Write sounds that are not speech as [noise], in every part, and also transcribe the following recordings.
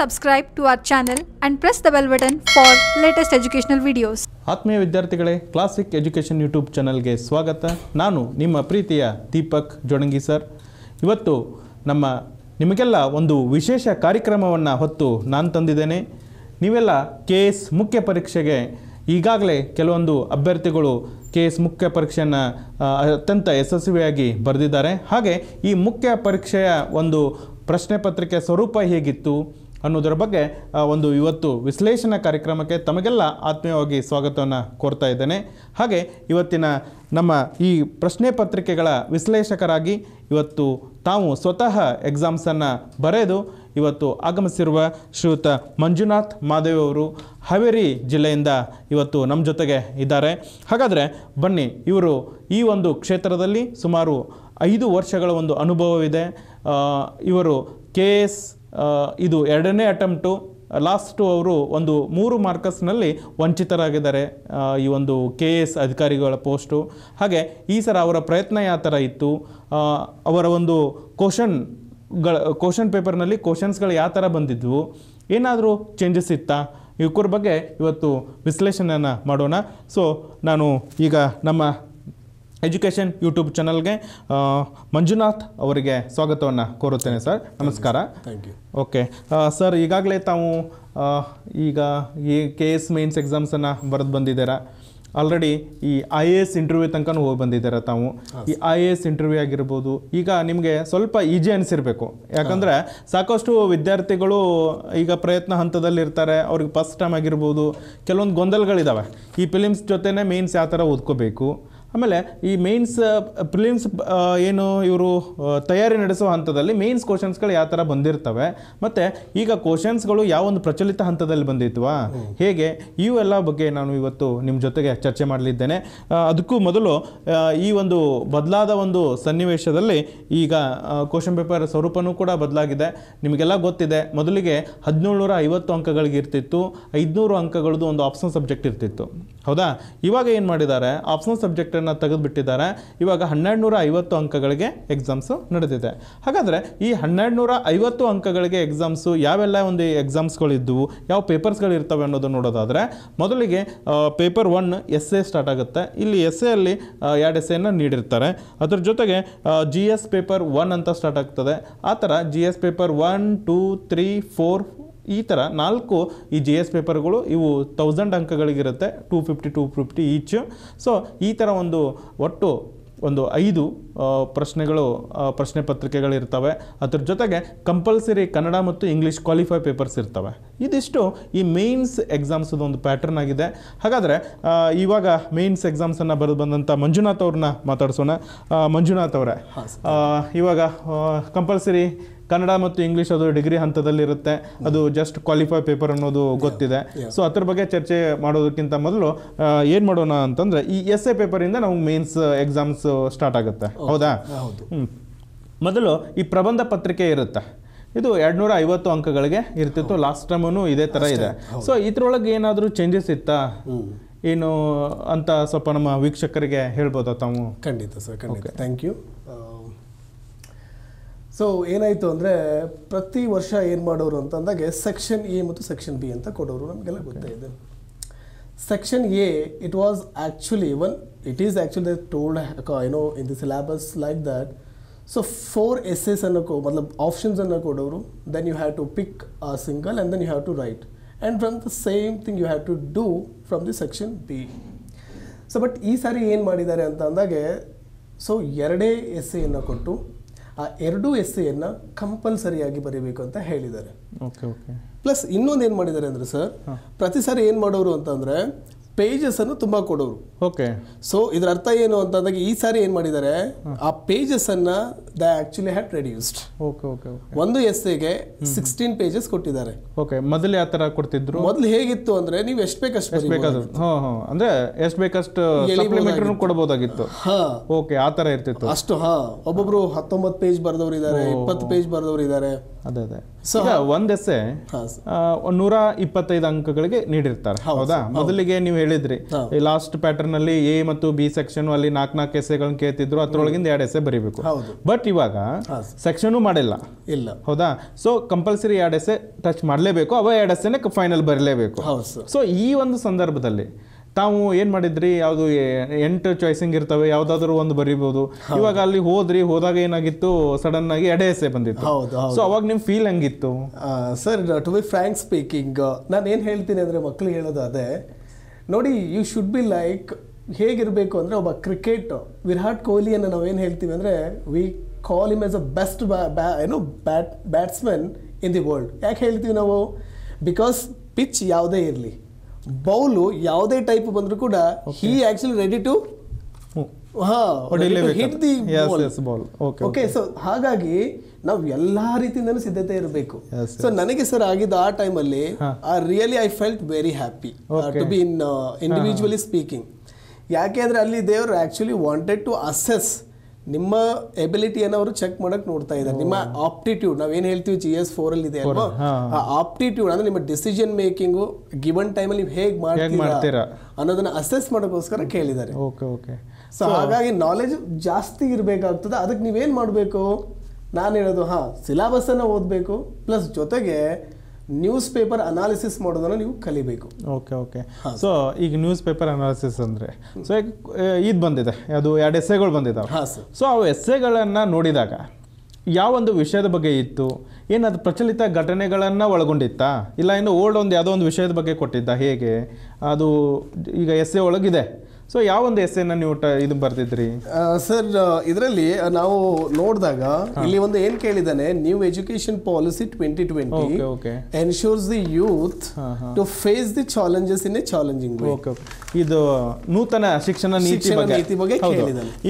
subscribe to our channel and press the bell button for latest educational videos. ಆತ್ಮೀಯ ವಿದ್ಯಾರ್ಥಿಗಳೇ classic education YouTube ಚಾನಲ್ಗೆ ಸ್ವಾಗತ. ನಾನು ನಿಮ್ಮ ಪ್ರೀತಿಯ ದೀಪಕ್ ಜೋಡಂಗಿ ಸರ್. ಇವತ್ತು ನಮ್ಮ ನಿಮಗೆಲ್ಲ ಒಂದು ವಿಶೇಷ ಕಾರ್ಯಕ್ರಮವನ್ನು ಹೊತ್ತು ನಾನು ತಂದಿದ್ದೇನೆ. ನೀವೆಲ್ಲ ಕೆ ಎಸ್ ಮುಖ್ಯ ಪರೀಕ್ಷೆಗೆ ಈಗಾಗಲೇ ಕೆಲವೊಂದು ಅಭ್ಯರ್ಥಿಗಳು ಕೆ ಎಸ್ ಮುಖ್ಯ ಪರೀಕ್ಷೆಯನ್ನು ಅತ್ಯಂತ ಯಶಸ್ವಿಯಾಗಿ ಬರೆದಿದ್ದಾರೆ. ಹಾಗೆ ಈ ಮುಖ್ಯ ಪರೀಕ್ಷೆಯ ಒಂದು ಪ್ರಶ್ನೆ ಪತ್ರಿಕೆ ಸ್ವರೂಪ ಹೇಗಿತ್ತು? ಅನ್ನೋದರ ಬಗ್ಗೆ ಒಂದು ಇವತ್ತು ವಿಶ್ಲೇಷಣಾ ಕಾರ್ಯಕ್ರಮಕ್ಕೆ ತಮಗೆಲ್ಲ ಆತ್ಮೀಯವಾಗಿ ಸ್ವಾಗತವನ್ನು ಕೋರ್ತಾ ಇದ್ದೇನೆ. ಹಾಗೆ ಇವತ್ತಿನ ನಮ್ಮ ಈ ಪ್ರಶ್ನೆ ಪತ್ರಿಕೆಗಳ ವಿಶ್ಲೇಷಕರಾಗಿ ಇವತ್ತು ತಾವು ಸ್ವತಃ ಎಕ್ಸಾಮ್ಸನ್ನು ಬರೆದು ಇವತ್ತು ಆಗಮಿಸಿರುವ ಶ್ರೀಯುತ ಮಂಜುನಾಥ್ ಮಾದೇವ್ ಅವರು ಹಾವೇರಿ ಜಿಲ್ಲೆಯಿಂದ ಇವತ್ತು ನಮ್ಮ ಜೊತೆಗೆ ಇದ್ದಾರೆ. ಹಾಗಾದರೆ ಬನ್ನಿ, ಇವರು ಈ ಒಂದು ಕ್ಷೇತ್ರದಲ್ಲಿ ಸುಮಾರು ಐದು ವರ್ಷಗಳ ಒಂದು ಅನುಭವವಿದೆ. ಇವರು ಕೆ ಎಸ್ ಇದು ಎರಡನೇ ಅಟೆಂಪ್ಟು ಲಾಸ್ಟು ಅವರು ಒಂದು ಮೂರು ಮಾರ್ಕಸ್ನಲ್ಲಿ ವಂಚಿತರಾಗಿದ್ದಾರೆ. ಈ ಒಂದು ಕೆ ಎಸ್ ಅಧಿಕಾರಿಗಳ ಪೋಸ್ಟು ಹಾಗೆ ಈ ಸಲ ಅವರ ಪ್ರಯತ್ನ ಯಾವ ಥರ ಇತ್ತು? ಅವರ ಒಂದು ಕೋಷನ್ಗಳ ಕೋಷನ್ ಪೇಪರ್ನಲ್ಲಿ ಕ್ವಶನ್ಸ್ಗಳು ಯಾವ ಥರ ಬಂದಿದ್ವು? ಏನಾದರೂ ಚೇಂಜಸ್ ಇತ್ತಾ? ಇವಕ್ಕರ ಬಗ್ಗೆ ಇವತ್ತು ವಿಶ್ಲೇಷಣೆಯನ್ನು ಮಾಡೋಣ. ಸೊ ನಾನು ಈಗ ನಮ್ಮ ಎಜುಕೇಷನ್ ಯೂಟ್ಯೂಬ್ ಚಾನಲ್ಗೆ ಮಂಜುನಾಥ್ ಅವರಿಗೆ ಸ್ವಾಗತವನ್ನು ಕೋರುತ್ತೇನೆ ಸರ್ ನಮಸ್ಕಾರ. ಥ್ಯಾಂಕ್ ಯು ಓಕೆ ಸರ್ ಈಗಾಗಲೇ ತಾವು ಈಗ ಈ ಕೆ ಎಸ್ ಮೇನ್ಸ್ ಎಕ್ಸಾಮ್ಸನ್ನು ಬರೆದು ಬಂದಿದ್ದೀರಾ? ಆಲ್ರೆಡಿ ಈ ಐ ಎ ಎಸ್ ಇಂಟರ್ವ್ಯೂ ತನಕನೂ ಹೋಗಿ ಬಂದಿದ್ದೀರಾ ತಾವು? ಈ ಐ ಎ ಎಸ್ ಇಂಟರ್ವ್ಯೂ ಆಗಿರ್ಬೋದು ಈಗ ನಿಮಗೆ ಸ್ವಲ್ಪ ಈಜಿ ಅನಿಸಿರ್ಬೇಕು. ಯಾಕಂದರೆ ಸಾಕಷ್ಟು ವಿದ್ಯಾರ್ಥಿಗಳು ಈಗ ಪ್ರಯತ್ನ ಹಂತದಲ್ಲಿ ಇರ್ತಾರೆ ಅವ್ರಿಗೆ ಫಸ್ಟ್ ಟೈಮ್ ಆಗಿರ್ಬೋದು ಕೆಲವೊಂದು ಗೊಂದಲಗಳಿದ್ದಾವೆ ಈ ಫಿಲಿಮ್ಸ್ ಜೊತೆನೇ ಮೇನ್ಸ್ ಯಾವ ಥರ ಓದ್ಕೋಬೇಕು? ಆಮೇಲೆ ಈ ಮೇನ್ಸ್ ಪ್ರಿಲಿಮ್ಸ್ ಏನು ಇವರು ತಯಾರಿ ನಡೆಸುವ ಹಂತದಲ್ಲಿ ಮೇನ್ಸ್ ಕ್ವಶನ್ಸ್ಗಳು ಯಾವ ಥರ ಬಂದಿರ್ತವೆ ಮತ್ತು ಈಗ ಕ್ವಶನ್ಸ್ಗಳು ಯಾವ ಒಂದು ಪ್ರಚಲಿತ ಹಂತದಲ್ಲಿ ಬಂದಿತ್ವಾ ಹೇಗೆ ಇವೆಲ್ಲ ಬಗ್ಗೆ ನಾನು ಇವತ್ತು ನಿಮ್ಮ ಜೊತೆಗೆ ಚರ್ಚೆ ಮಾಡಲಿದ್ದೇನೆ. ಅದಕ್ಕೂ ಮೊದಲು ಈ ಒಂದು ಬದಲಾದ ಒಂದು ಸನ್ನಿವೇಶದಲ್ಲಿ ಈಗ ಕ್ವಶನ್ ಪೇಪರ್ ಸ್ವರೂಪನೂ ಕೂಡ ಬದಲಾಗಿದೆ. ನಿಮಗೆಲ್ಲ ಗೊತ್ತಿದೆ ಮೊದಲಿಗೆ ಹದಿನೇಳುನೂರ ಐವತ್ತು ಅಂಕಗಳಿಗೆ ಇರ್ತಿತ್ತು ಐದುನೂರು ಅಂಕಗಳದ್ದು ಒಂದು ಆಪ್ಷನ್ ಸಬ್ಜೆಕ್ಟ್ ಇರ್ತಿತ್ತು. ಹೌದಾ? ಇವಾಗ ಏನು ಮಾಡಿದ್ದಾರೆ? ಆಪ್ಷನಲ್ ಸಬ್ಜೆಕ್ಟನ್ನು ತೆಗೆದುಬಿಟ್ಟಿದ್ದಾರೆ. ಇವಾಗ ಹನ್ನೆರಡು ನೂರ ಐವತ್ತು ಅಂಕಗಳಿಗೆ ಎಕ್ಸಾಮ್ಸು ನಡೆದಿದೆ. ಹಾಗಾದರೆ ಈ ಹನ್ನೆರಡು ನೂರ ಐವತ್ತು ಅಂಕಗಳಿಗೆ ಎಕ್ಸಾಮ್ಸು ಯಾವೆಲ್ಲ ಒಂದು ಎಕ್ಸಾಮ್ಸ್ಗಳಿದ್ದವು ಯಾವ ಪೇಪರ್ಸ್ಗಳು ಇರ್ತವೆ ಅನ್ನೋದು ನೋಡೋದಾದರೆ, ಮೊದಲಿಗೆ paper one essay start ಆಗುತ್ತೆ. ಇಲ್ಲಿ ಎಸ್ ಎಲ್ಲಿ ಎರಡು ಎಸ್ ಎನ್ನು ನೀಡಿರ್ತಾರೆ. ಅದ್ರ ಜೊತೆಗೆ ಜಿ ಎಸ್ ಪೇಪರ್ ಒನ್ ಅಂತ ಸ್ಟಾರ್ಟ್ ಆಗ್ತದೆ. ಆ ಥರ G S paper one two three four ಈ ಥರ ನಾಲ್ಕು ಈ ಜಿ ಎಸ್ ಪೇಪರ್ಗಳು ಇವು thousand ಅಂಕಗಳಿಗಿರುತ್ತೆ two fifty two fifty each so ಈ ಥರ ಒಂದು ಒಟ್ಟು ಒಂದು ಐದು ಪ್ರಶ್ನೆಗಳು ಪ್ರಶ್ನೆ ಪತ್ರಿಕೆಗಳಿರ್ತವೆ ಅದ್ರ ಜೊತೆಗೆ ಕಂಪಲ್ಸರಿ ಕನ್ನಡ ಮತ್ತು ಇಂಗ್ಲೀಷ್ ಕ್ವಾಲಿಫೈ ಪೇಪರ್ಸ್ ಇರ್ತವೆ. ಇದಿಷ್ಟು ಈ ಮೇನ್ಸ್ ಎಕ್ಸಾಮ್ಸದು ಒಂದು ಪ್ಯಾಟರ್ನ್ ಆಗಿದೆ. ಹಾಗಾದರೆ ಇವಾಗ ಮೇನ್ಸ್ ಎಕ್ಸಾಮ್ಸನ್ನು ಬರೆದು ಬಂದಂಥ ಮಂಜುನಾಥ್ ಅವ್ರನ್ನ ಮಾತಾಡ್ಸೋಣ. ಮಂಜುನಾಥ್ ಅವರೇ ಇವಾಗ ಕಂಪಲ್ಸರಿ ಕನ್ನಡ ಮತ್ತು ಇಂಗ್ಲೀಷ್ ಅದು ಡಿಗ್ರಿ ಹಂತದಲ್ಲಿರುತ್ತೆ. ಅದು ಜಸ್ಟ್ ಕ್ವಾಲಿಫೈ ಪೇಪರ್ ಅನ್ನೋದು ಗೊತ್ತಿದೆ. ಸೊ ಅದ್ರ ಬಗ್ಗೆ ಚರ್ಚೆ ಮಾಡೋದಕ್ಕಿಂತ ಮೊದಲು ಏನು ಮಾಡೋಣ ಅಂತಂದ್ರೆ ಈ ಎಸ್ ಎ ಪೇಪರಿಂದ ನಾವು ಮೇನ್ಸ್ ಎಕ್ಸಾಮ್ಸ್ ಸ್ಟಾರ್ಟ್ ಆಗುತ್ತೆ. ಹೌದಾ? ಹೌದು. ಮೊದಲು ಈ ಪ್ರಬಂಧ ಪತ್ರಿಕೆ ಇರುತ್ತೆ. ಇದು ಎರಡ್ನೂರ ಐವತ್ತು ಅಂಕಗಳಿಗೆ ಇರ್ತಿತ್ತು. ಲಾಸ್ಟ್ ಟೈಮೂ ಇದೇ ಥರ ಇದೆ. ಸೊ ಇದ್ರೊಳಗೆ ಏನಾದರೂ ಚೇಂಜಸ್ ಇತ್ತಾ? ಏನು ಅಂತ ಸ್ವಲ್ಪ ನಮ್ಮ ವೀಕ್ಷಕರಿಗೆ ಹೇಳ್ಬೋದಾ ತಾವು? ಖಂಡಿತ ಸರ್ ಖಂಡಿತ. ಥ್ಯಾಂಕ್ ಯು ಸೊ ಏನಾಯಿತು ಅಂದರೆ ಪ್ರತಿ ವರ್ಷ ಏನು ಮಾಡೋರು ಅಂತಂದಾಗೆ ಸೆಕ್ಷನ್ ಎ ಮತ್ತು ಸೆಕ್ಷನ್ ಬಿ ಅಂತ ಕೊಡೋರು ನಮಗೆಲ್ಲ ಗೊತ್ತೇ ಇದೆ. Section A it was actually one it is actually told ಏನೋ in the syllabus like that so four essays ಅನ್ನು ಕೊ ಮತ್ಲಬ್ ಆಪ್ಷನ್ಸ್ ಅನ್ನು ಕೊಡೋರು. Then you have to pick a single and then you have to write and from the same thing you have to do from the section B so but ಈ ಸಾರಿ ಏನು ಮಾಡಿದ್ದಾರೆ ಅಂತ ಅಂದಾಗೆ ಸೊ ಎರಡೇ ಎಸ್ಸೆಯನ್ನು ಕೊಟ್ಟು ಆ ಎರಡೂ ಎಸ್ಸೆಯನ್ನು ಕಂಪಲ್ಸರಿಯಾಗಿ ಬರೀಬೇಕು ಅಂತ ಹೇಳಿದ್ದಾರೆ. Okay okay. ಪ್ಲಸ್ ಇನ್ನೊಂದು ಏನು ಮಾಡಿದ್ದಾರೆ ಅಂದರೆ ಸರ್ ಪ್ರತಿ ಸಾರಿ ಏನು ಮಾಡೋರು ಅಂತಂದರೆ ಪೇಜಸನ್ನು ತುಂಬ ಕೊಡೋರು. ಓಕೆ ಸೊ ಇದರ ಅರ್ಥ ಏನು ಅಂತಂದಾಗ ಈ ಸಾರಿ ಏನು ಮಾಡಿದ್ದಾರೆ ಆ ಪೇಜಸನ್ನು the actually had reduced okay okay ಒಂದು ಎಸ್ಸೆಗೆ ಸಿಕ್ಸ್ಟೀನ್ ಪೇಜಸ್ ಕೊಟ್ಟಿದ್ದಾರೆ. ಓಕೆ ಮೊದಲು ಯಾವ ಥರ ಕೊಡ್ತಿದ್ರು? ಮೊದಲು ಹೇಗಿತ್ತು ಅಂದರೆ ನೀವು ಎಷ್ಟು ಬೇಕಷ್ಟು ಎಷ್ಟು ಬೇಕಾದ್ರು ಹಾಂ ಹಾಂ. ಅಂದ್ರೆ ಎಷ್ಟು ಬೇಕಷ್ಟು ಸಪ್ಲಿಮೆಂಟ್ರೂ ಕೊಡ್ಬೋದಾಗಿತ್ತು. ಹಾಂ. ಓಕೆ ಆ ಥರ ಇರ್ತಿತ್ತು. ಅಷ್ಟು ಹಾ. ಒಬ್ಬೊಬ್ರು ಹತ್ತೊಂಬತ್ತು ಪೇಜ್ ಬರೆದವರು ಇದ್ದಾರೆ ಇಪ್ಪತ್ತು ಪೇಜ್ ಬರೆದವರು ಇದ್ದಾರೆ ಅದೇ ಅದೇ. ಸೊ ಒಂದ್ ಎಸ್ಸೆ ನೂರ ಇಪ್ಪತ್ತೈದು ಅಂಕಗಳಿಗೆ ನೀಡಿರ್ತಾರೆ. ಹೌದಾ ಮೊದಲಿಗೆ ನೀವು ಹೇಳಿದ್ರಿ ಈ ಲಾಸ್ಟ್ ಪ್ಯಾಟರ್ನ್ ಅಲ್ಲಿ ಎ ಮತ್ತು ಬಿ ಸೆಕ್ಷನ್ ಅಲ್ಲಿ ನಾಲ್ಕು ನಾಲ್ಕು ಎಸೆಗಳನ್ನ ಕೇಳ್ತಿದ್ರು ಅದ್ರೊಳಗಿಂದ ಎರಡು ಎಸೆ ಬರೀಬೇಕು. ಬಟ್ ಇವಾಗ ಸೆಕ್ಷನ್ ಮಾಡಿಲ್ಲ. ಇಲ್ಲ. ಹೌದಾ? ಸೊ ಕಂಪಲ್ಸರಿ ಎರಡು ಎಸೆ ಟಚ್ ಮಾಡಲೇಬೇಕು ಅವ ಎರಡು ಎಸ್ಸೆನೆ ಫೈನಲ್ ಬರಲೇಬೇಕು. ಸೊ ಈ ಒಂದು ಸಂದರ್ಭದಲ್ಲಿ ತಾವು ಏನ್ ಮಾಡಿದ್ರಿ? ಯಾವುದು ಎಂಟು ಚಾಯ್ಸಿಂಗ್ ಇರ್ತವೆ ಯಾವ್ದಾದ್ರು ಒಂದು ಬರೀಬಹುದು ಇವಾಗ ಅಲ್ಲಿ ಹೋದ್ರಿ ಹೋದಾಗ ಏನಾಗಿತ್ತು? ಸಡನ್ ಆಗಿ ಎಡೆ ಎಸೆ ಬಂದಿತ್ತು. ಸೊ ಅವಾಗ ನಿಮ್ ಫೀಲ್ ಹೆಂಗಿತ್ತು? Sir to be frank speaking ನಾನು ಏನು ಹೇಳ್ತೀನಿ ಅಂದರೆ ಮಕ್ಳು ಹೇಳೋದು ಅದೇ ನೋಡಿ ಯು ಶುಡ್ ಬಿ ಲೈಕ್ ಹೇಗಿರಬೇಕು ಅಂದರೆ ಒಬ್ಬ ಕ್ರಿಕೆಟ್ ವಿರಾಟ್ ಕೊಹ್ಲಿಯನ್ನು ನಾವೇನು ಹೇಳ್ತೀವಿ ಅಂದ್ರೆ we call him as a best ಏನು bat batsman in the world ಯಾಕೆ ಹೇಳ್ತೀವಿ ನಾವು? ಬಿಕಾಸ್ ಪಿಚ್ ಯಾವುದೇ ಇರಲಿ. ಬೌಲು ಯಾವುದೇ ಟೈಪ್ ಬಂದರೂ ಕೂಡ he actually ready to hit the ball okay so ಹಾಗಾಗಿ ನಾವು ಎಲ್ಲಾ ರೀತಿಯಿಂದನೂ ಸಿದ್ಧತೆ ಇರಬೇಕು. ಸೊ ನನಗೆ ಸರ್ ಆಗಿದ್ದು ಆ ಟೈಮಲ್ಲಿ really I felt very happy to be in individually speaking ಯಾಕೆ ಅಂದ್ರೆ ಅಲ್ಲಿ ದೇವರು ಆಕ್ಚುಲಿ ವಾಂಟೆಡ್ ಟು ಅಸೆಸ್ ನಿಮ್ಮ ಎಬಿಲಿಟಿಯನ್ನು ಅವರು ಚೆಕ್ ಮಾಡಕ್ ನೋಡ್ತಾ ಇದ್ದಾರೆ. ನಿಮ್ಮ ಆಪ್ಟಿಟ್ಯೂಡ್ ನಾವೇನ್ ಹೇಳ್ತೀವಿ ಜಿ ಎಸ್ ಫೋರ್ ಅಲ್ಲಿ ಇದೆ ಅಲ್ವಾ? ಆ ಆಪ್ಟಿಟ್ಯೂಡ್ ಅಂದ್ರೆ ನಿಮ್ಮ ಡಿಸಿಷನ್ ಮೇಕಿಂಗು ಗಿವನ್ ಟೈಮಲ್ಲಿ ನೀವು ಹೇಗೆ ಮಾಡ್ತೀರಾ? ಮಾಡ್ತೀರಾ? ಅನ್ನೋದನ್ನ ಅಸೆಸ್ ಮಾಡೋಕ್ಕೋಸ್ಕರ ಕೇಳಿದ್ದಾರೆ. ಓಕೆ ಓಕೆ ಸೊ ಹಾಗಾಗಿ ನಾಲೆಜ್ ಜಾಸ್ತಿ ಇರಬೇಕಾಗ್ತದೆ. ಅದಕ್ಕೆ ನೀವೇನ್ ಮಾಡಬೇಕು? ನಾನು ಹೇಳೋದು ಹಾಂ ಸಿಲೆಬಸ್ಸನ್ನು ಓದಬೇಕು ಪ್ಲಸ್ ಜೊತೆಗೆ ನ್ಯೂಸ್ ಪೇಪರ್ ಅನಾಲಿಸಿಸ್ ಮಾಡೋದನ್ನು ನೀವು ಕಲಿಬೇಕು. ಓಕೆ ಓಕೆ ಸೊ ಈಗ ನ್ಯೂಸ್ ಪೇಪರ್ ಅನಾಲಿಸಿಸ್ ಅಂದರೆ ಸೊ ಇದು ಬಂದಿದೆ ಅದು ಎರಡು ಎಸ್ಸೆಗಳು ಬಂದಿದ್ದಾವೆ ಹಾಂ ಸರ್ ಸೊ ಅವು ಎಸ್ಸೆಗಳನ್ನು ನೋಡಿದಾಗ ಯಾವ ಒಂದು ವಿಷಯದ ಬಗ್ಗೆ ಇತ್ತು ಏನದು ಪ್ರಚಲಿತ ಘಟನೆಗಳನ್ನು ಒಳಗೊಂಡಿತ್ತಾ? ಇಲ್ಲ ಇನ್ನು ಓಲ್ಡ್ ಒಂದು ಯಾವುದೋ ಒಂದು ವಿಷಯದ ಬಗ್ಗೆ ಕೊಟ್ಟಿದ್ದ ಹೇಗೆ? ಅದು ಈಗ ಎಸ್ಸೆ ಒಳಗಿದೆ. ಸೊ ಯಾವೊಂದು ಎಸ್ಸೆನ ನೀವು ಇದು ಬರ್ತಿದ್ರಿ ಸರ್ ಇದರಲ್ಲಿ ನಾವು ನೋಡಿದಾಗ ಇಲ್ಲಿ ಒಂದು ಏನ್ ಕೇಳಿದಾನೆ new education policy twenty twenty ensures the youth to face the challenges in a challenging ಇದು ನೂತನ ಶಿಕ್ಷಣ ನೀತಿ ಬಗ್ಗೆ. ನೀತಿ ಬಗ್ಗೆ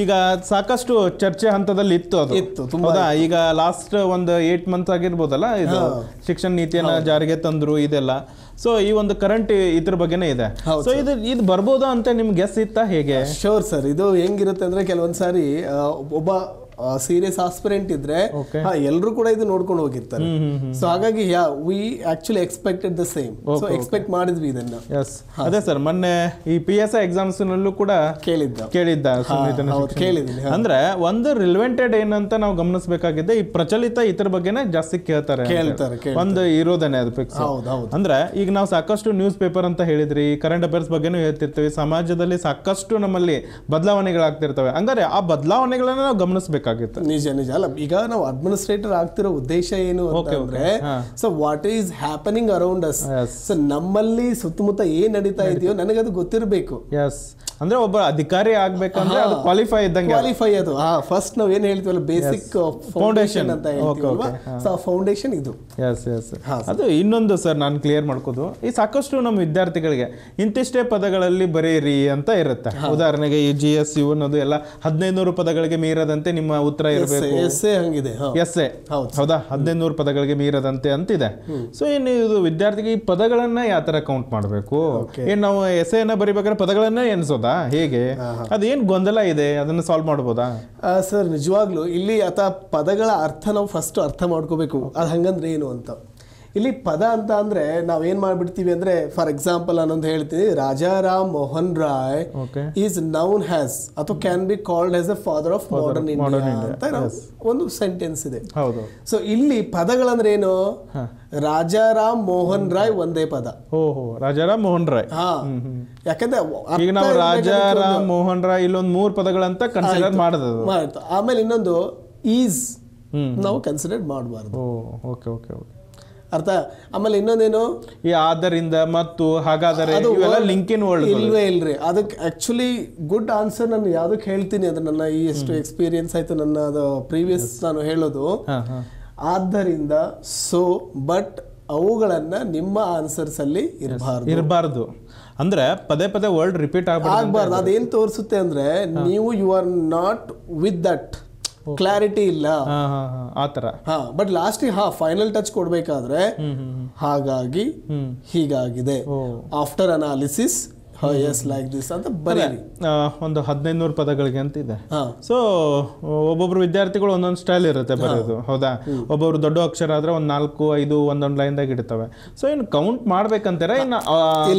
ಈಗ ಸಾಕಷ್ಟು ಚರ್ಚೆ ಹಂತದಲ್ಲಿ ಇತ್ತು ಅದು. ಇತ್ತು, ತುಂಬಾ ಈಗ ಲಾಸ್ಟ್ ಒಂದು ಏಟ್ ಮಂತ್ ಆಗಿರ್ಬೋದಲ್ಲ ಇದು? ಶಿಕ್ಷಣ ನೀತಿಯನ್ನ ಜಾರಿಗೆ ತಂದ್ರು ಇದೆಲ್ಲ. ಸೊ ಈ ಒಂದು ಕರೆಂಟ್ ಇದ್ರ ಬಗ್ಗೆನೇ ಇದೆ. ಸೊ ಇದು ಇದು ಬರ್ಬೋದಾ ಅಂತ ನಿಮ್ಗೆ ಗೆಸ್ ಇತ್ತಾ ಹೇಗೆ? ಶೋರ್ ಸರ್ ಇದು ಹೆಂಗಿರುತ್ತೆ ಅಂದ್ರೆ ಕೆಲವೊಂದು ಸಾರಿ ಒಬ್ಬ ಸೀರಿಯಸ್ ಆಸ್ಪಿರೆಂಟ್ ಇದ್ರೆ. ಎಲ್ಲರೂ ಕೂಡ ಇದು ನೋಡ್ಕೊಂಡು ಹೋಗಿರ್ತಾರೆ. ಸೊ ಹಾಗಾಗಿ yeah we actually expected the same so expect ಮಾಡಿದ್ವಿ ಇದನ್ನ. ಎಸ್ ಅದೇ ಸರ್ ಮೊನ್ನೆ ಈ ಪಿ ಎಸ್ ಐ ಎಕ್ಸಾಮ್ಸ್ ನಲ್ಲೂ ಕೂಡ ಕೇಳಿದ್ದ. ಕೇಳಿದ್ದ. ಕೇಳಿದ್ದೀನಿ ಅಂದ್ರೆ ಒಂದು ರಿಲೆವೆಂಟೆಡ್ ಏನಂತ ನಾವು ಗಮನಿಸಬೇಕಾಗಿದೆ ಈ ಪ್ರಚಲಿತ ಇತರ ಬಗ್ಗೆನೇ ಜಾಸ್ತಿ ಕೇಳ್ತಾರೆ. ಕೇಳ್ತಾರೆ. ಒಂದು ಇರೋದನ್ನೇ ಅದು ಫಿಕ್ಸ್ ಹೌದು ಹೌದು. ಅಂದ್ರೆ ಈಗ ನಾವು ಸಾಕಷ್ಟು ನ್ಯೂಸ್ ಪೇಪರ್ ಅಂತ ಹೇಳಿದ್ರಿ ಕರೆಂಟ್ ಅಫೇರ್ಸ್ ಬಗ್ಗೆನೂ ಹೇಳ್ತಿರ್ತೀವಿ ಸಮಾಜದಲ್ಲಿ ಸಾಕಷ್ಟು ನಮ್ಮಲ್ಲಿ ಬದಲಾವಣೆಗಳಾಗ್ತಿರ್ತವೆ. ಹಂಗಾರೆ ಆ ಬದಲಾವಣೆಗಳನ್ನ ನಾವು ನಿಜ ನಿಜ. ಅಲ್ಲ ಈಗ ನಾವು ಅಡ್ಮಿನಿಸ್ಟ್ರೇಟರ್ ಆಗ್ತಿರೋ ಉದ್ದೇಶ ಏನು. ಅಂತಂದ್ರೆ. So what is happening around us. So ನಮ್ಮಲ್ಲಿ ಸುತ್ತಮುತ್ತ ಏನ್ ನಡೀತಾ ಇದೆಯೋ ನನಗೆ ಅದು ಗೊತ್ತಿರಬೇಕು. ಎಸ್ ಅಂದ್ರೆ ಒಬ್ಬ ಅಧಿಕಾರಿ ಆಗ್ಬೇಕಂದ್ರೆ ಅದು ಕ್ವಾಲಿಫೈ ಇದ್ದಂಗೆ ಕ್ವಾಲಿಫೈ ಅದು. ಹಾ ಫಸ್ಟ್ ನಾವು ಏನ್ ಹೇಳ್ತೀವಲ್ಲ ಬೇಸಿಕ್ ಫೌಂಡೇಶನ್ ಅಂತ ಹೇಳ್ತೀವಲ್ವಾ? ಸೊ ಆ ಫೌಂಡೇಶನ್ ಇದು. ಎಸ್ ಎಸ್ ಅದು ಇನ್ನೊಂದು ಸರ್ ನಾನು ಕ್ಲಿಯರ್ ಮಾಡ್ಕೋದು. ಈ ಸಾಕಷ್ಟು ನಮ್ಮ ವಿದ್ಯಾರ್ಥಿಗಳಿಗೆ ಇಂತಿಷ್ಟೇ ಪದಗಳಲ್ಲಿ ಬರೆಯಿರಿ ಅಂತ ಇರುತ್ತೆ. ಉದಾಹರಣೆಗೆ ಈ ಜಿ ಎಸ್ ಯು ಅನ್ನೋದು ಎಲ್ಲ ಹದಿನೈದು ನೂರು ಪದಗಳಿಗೆ ಮೀರದಂತೆ ನಿಮ್ಮ ಉತ್ತರ ಇರಬೇಕು. ಎಸ್ಸೆ ಹಂಗಿದೆ ಎಸ್ಸೆ. ಎಸ್ ಎ ಹೌದು. ಹೌದಾ? ಹದಿನೈದು ನೂರು ಪದಗಳಿಗೆ ಮೀರದಂತೆ ಅಂತಿದೆ. ಸೊ ಏನು ಇದು ವಿದ್ಯಾರ್ಥಿಗೆ ಈ ಪದಗಳನ್ನ ಯಾವ ತರ ಕೌಂಟ್ ಮಾಡಬೇಕು? ಏನ್ ನಾವು ಎಸ್ ಎನ್ನ ಬರಿಬೇಕಾದ್ರೆ ಪದಗಳನ್ನ ಎನ್ಸೋದಾ ಹೇಗೆ? ಅದೇನ್ ಗೊಂದಲ ಇದೆ? ಅದನ್ನ ಸಾಲ್ವ್ ಮಾಡ್ಬೋದಾ? ಸರ್ ನಿಜವಾಗ್ಲೂ ಇಲ್ಲಿ ಆತ ಪದಗಳ ಅರ್ಥ ನಾವು ಫಸ್ಟ್ ಅರ್ಥ ಮಾಡ್ಕೋಬೇಕು. ಅದು ಹಂಗಂದ್ರೆ ಏನು ಅಂತ? ಇಲ್ಲಿ ಪದ ಅಂತ ಅಂದ್ರೆ ನಾವೇನ್ ಮಾಡ್ಬಿಡ್ತೀವಿ ಅಂದ್ರೆ ಫಾರ್ ಎಕ್ಸಾಂಪಲ್ ನಾನೊಂದು ಹೇಳ್ತೀನಿ. Rajaram Mohan Roy is known has ಅಥವಾ can be called as a father of modern India ಅಂತ ಒಂದು ಸೆಂಟೆನ್ಸ್ ಇದೆ. ಹೌದು. ಸೊ ಇಲ್ಲಿ ಪದಗಳಂದ್ರೆ ಏನು. ರಾಜಾರಾಮ್ ಮೋಹನ್ ರಾಯ್ ಒಂದೇ ಪದ. ಓಹೋ ರಾಜಾರಾಮ್ ಮೋಹನ್ ರಾಯ್. ಹಾ. ಯಾಕಂದ್ರೆ ಈಗ ನಾವು ರಾಜಾರಾಮ್ ಮೋಹನ್ ರಾಯ್ ಇಲ್ಲೊಂದು ಮೂರು ಪದಗಳಂತ ಕನ್ಸಿಡರ್ ಮಾಡಿದ್ರು ಆಮೇಲೆ ಇನ್ನೊಂದು ಈಸ್ ನಾವು ಕನ್ಸಿಡರ್ ಮಾಡಬಾರ್ದು. Okay okay okay. ಅರ್ಥ? ಆಮೇಲೆ ಇನ್ನೊಂದೇನು? ಈ ಆದ್ದರಿಂದ ಮತ್ತು ಹಾಗಾದರೆ ಲಿಂಕಿನ್ ವರ್ಡ್ ಇಲ್ವೇ ಇಲ್ರಿ. ಅದಕ್ಕೆ ಆ್ಯಕ್ಚುಲಿ ಗುಡ್ ಆನ್ಸರ್ ನಾನು ಯಾವ್ದಕ್ಕೆ ಹೇಳ್ತೀನಿ ಅದು ನನ್ನ ಈ ಎಷ್ಟು ಎಕ್ಸ್ಪೀರಿಯನ್ಸ್ ಆಯ್ತು ನನ್ನ ಅದು ಪ್ರೀವಿಯಸ್ ನಾನು ಹೇಳೋದು. ಆದ್ದರಿಂದ ಸೊ ಬಟ್ ಅವುಗಳನ್ನ ನಿಮ್ಮ ಆನ್ಸರ್ಸ್ ಅಲ್ಲಿ ಇರಬಾರ್ದು. ಇರಬಾರ್ದು. ಅಂದ್ರೆ ಪದೇ ಪದೇ ವರ್ಡ್ ರಿಪೀಟ್ ಆಗಬಾರ್ದು. ಅದೇನ್ ತೋರಿಸುತ್ತೆ ಅಂದ್ರೆ ನೀವು you are not with that clarity ಇಲ್ಲ. ಹಾ ಹಾ ಹಾ. ಆ ಥರ. ಹಾ ಬಟ್ ಲಾಸ್ಟ್ ಹಾ ಫೈನಲ್ ಟಚ್ ಕೊಡ್ಬೇಕಾದ್ರೆ ಹಾಗಾಗಿ ಹೀಗಾಗಿದೆ. After analysis as like this ಅಂತ ಒಂದು ಹದಿನೈದು ನೂರು ಪದಗಳಿಗೆ ಅಂತ ಇದೆ. ಸೊ ಒಬ್ಬೊಬ್ರು ವಿದ್ಯಾರ್ಥಿಗಳು ಒಂದೊಂದು ಸ್ಟೈಲ್ ಇರುತ್ತೆ ಬರೋದು ಹೌದಾ? ಒಬ್ಬೊಬ್ರು ದೊಡ್ಡ ಅಕ್ಷರ ಆದ್ರೆ ಒಂದ್ ನಾಲ್ಕು ಐದು ಒಂದೊಂದು ಲೈನ್ದಾಗ ಇಡ್ತವೆ. ಸೊ ಇನ್ನು ಕೌಂಟ್ ಮಾಡ್ಬೇಕಂತಾರೆ? ಇನ್ನು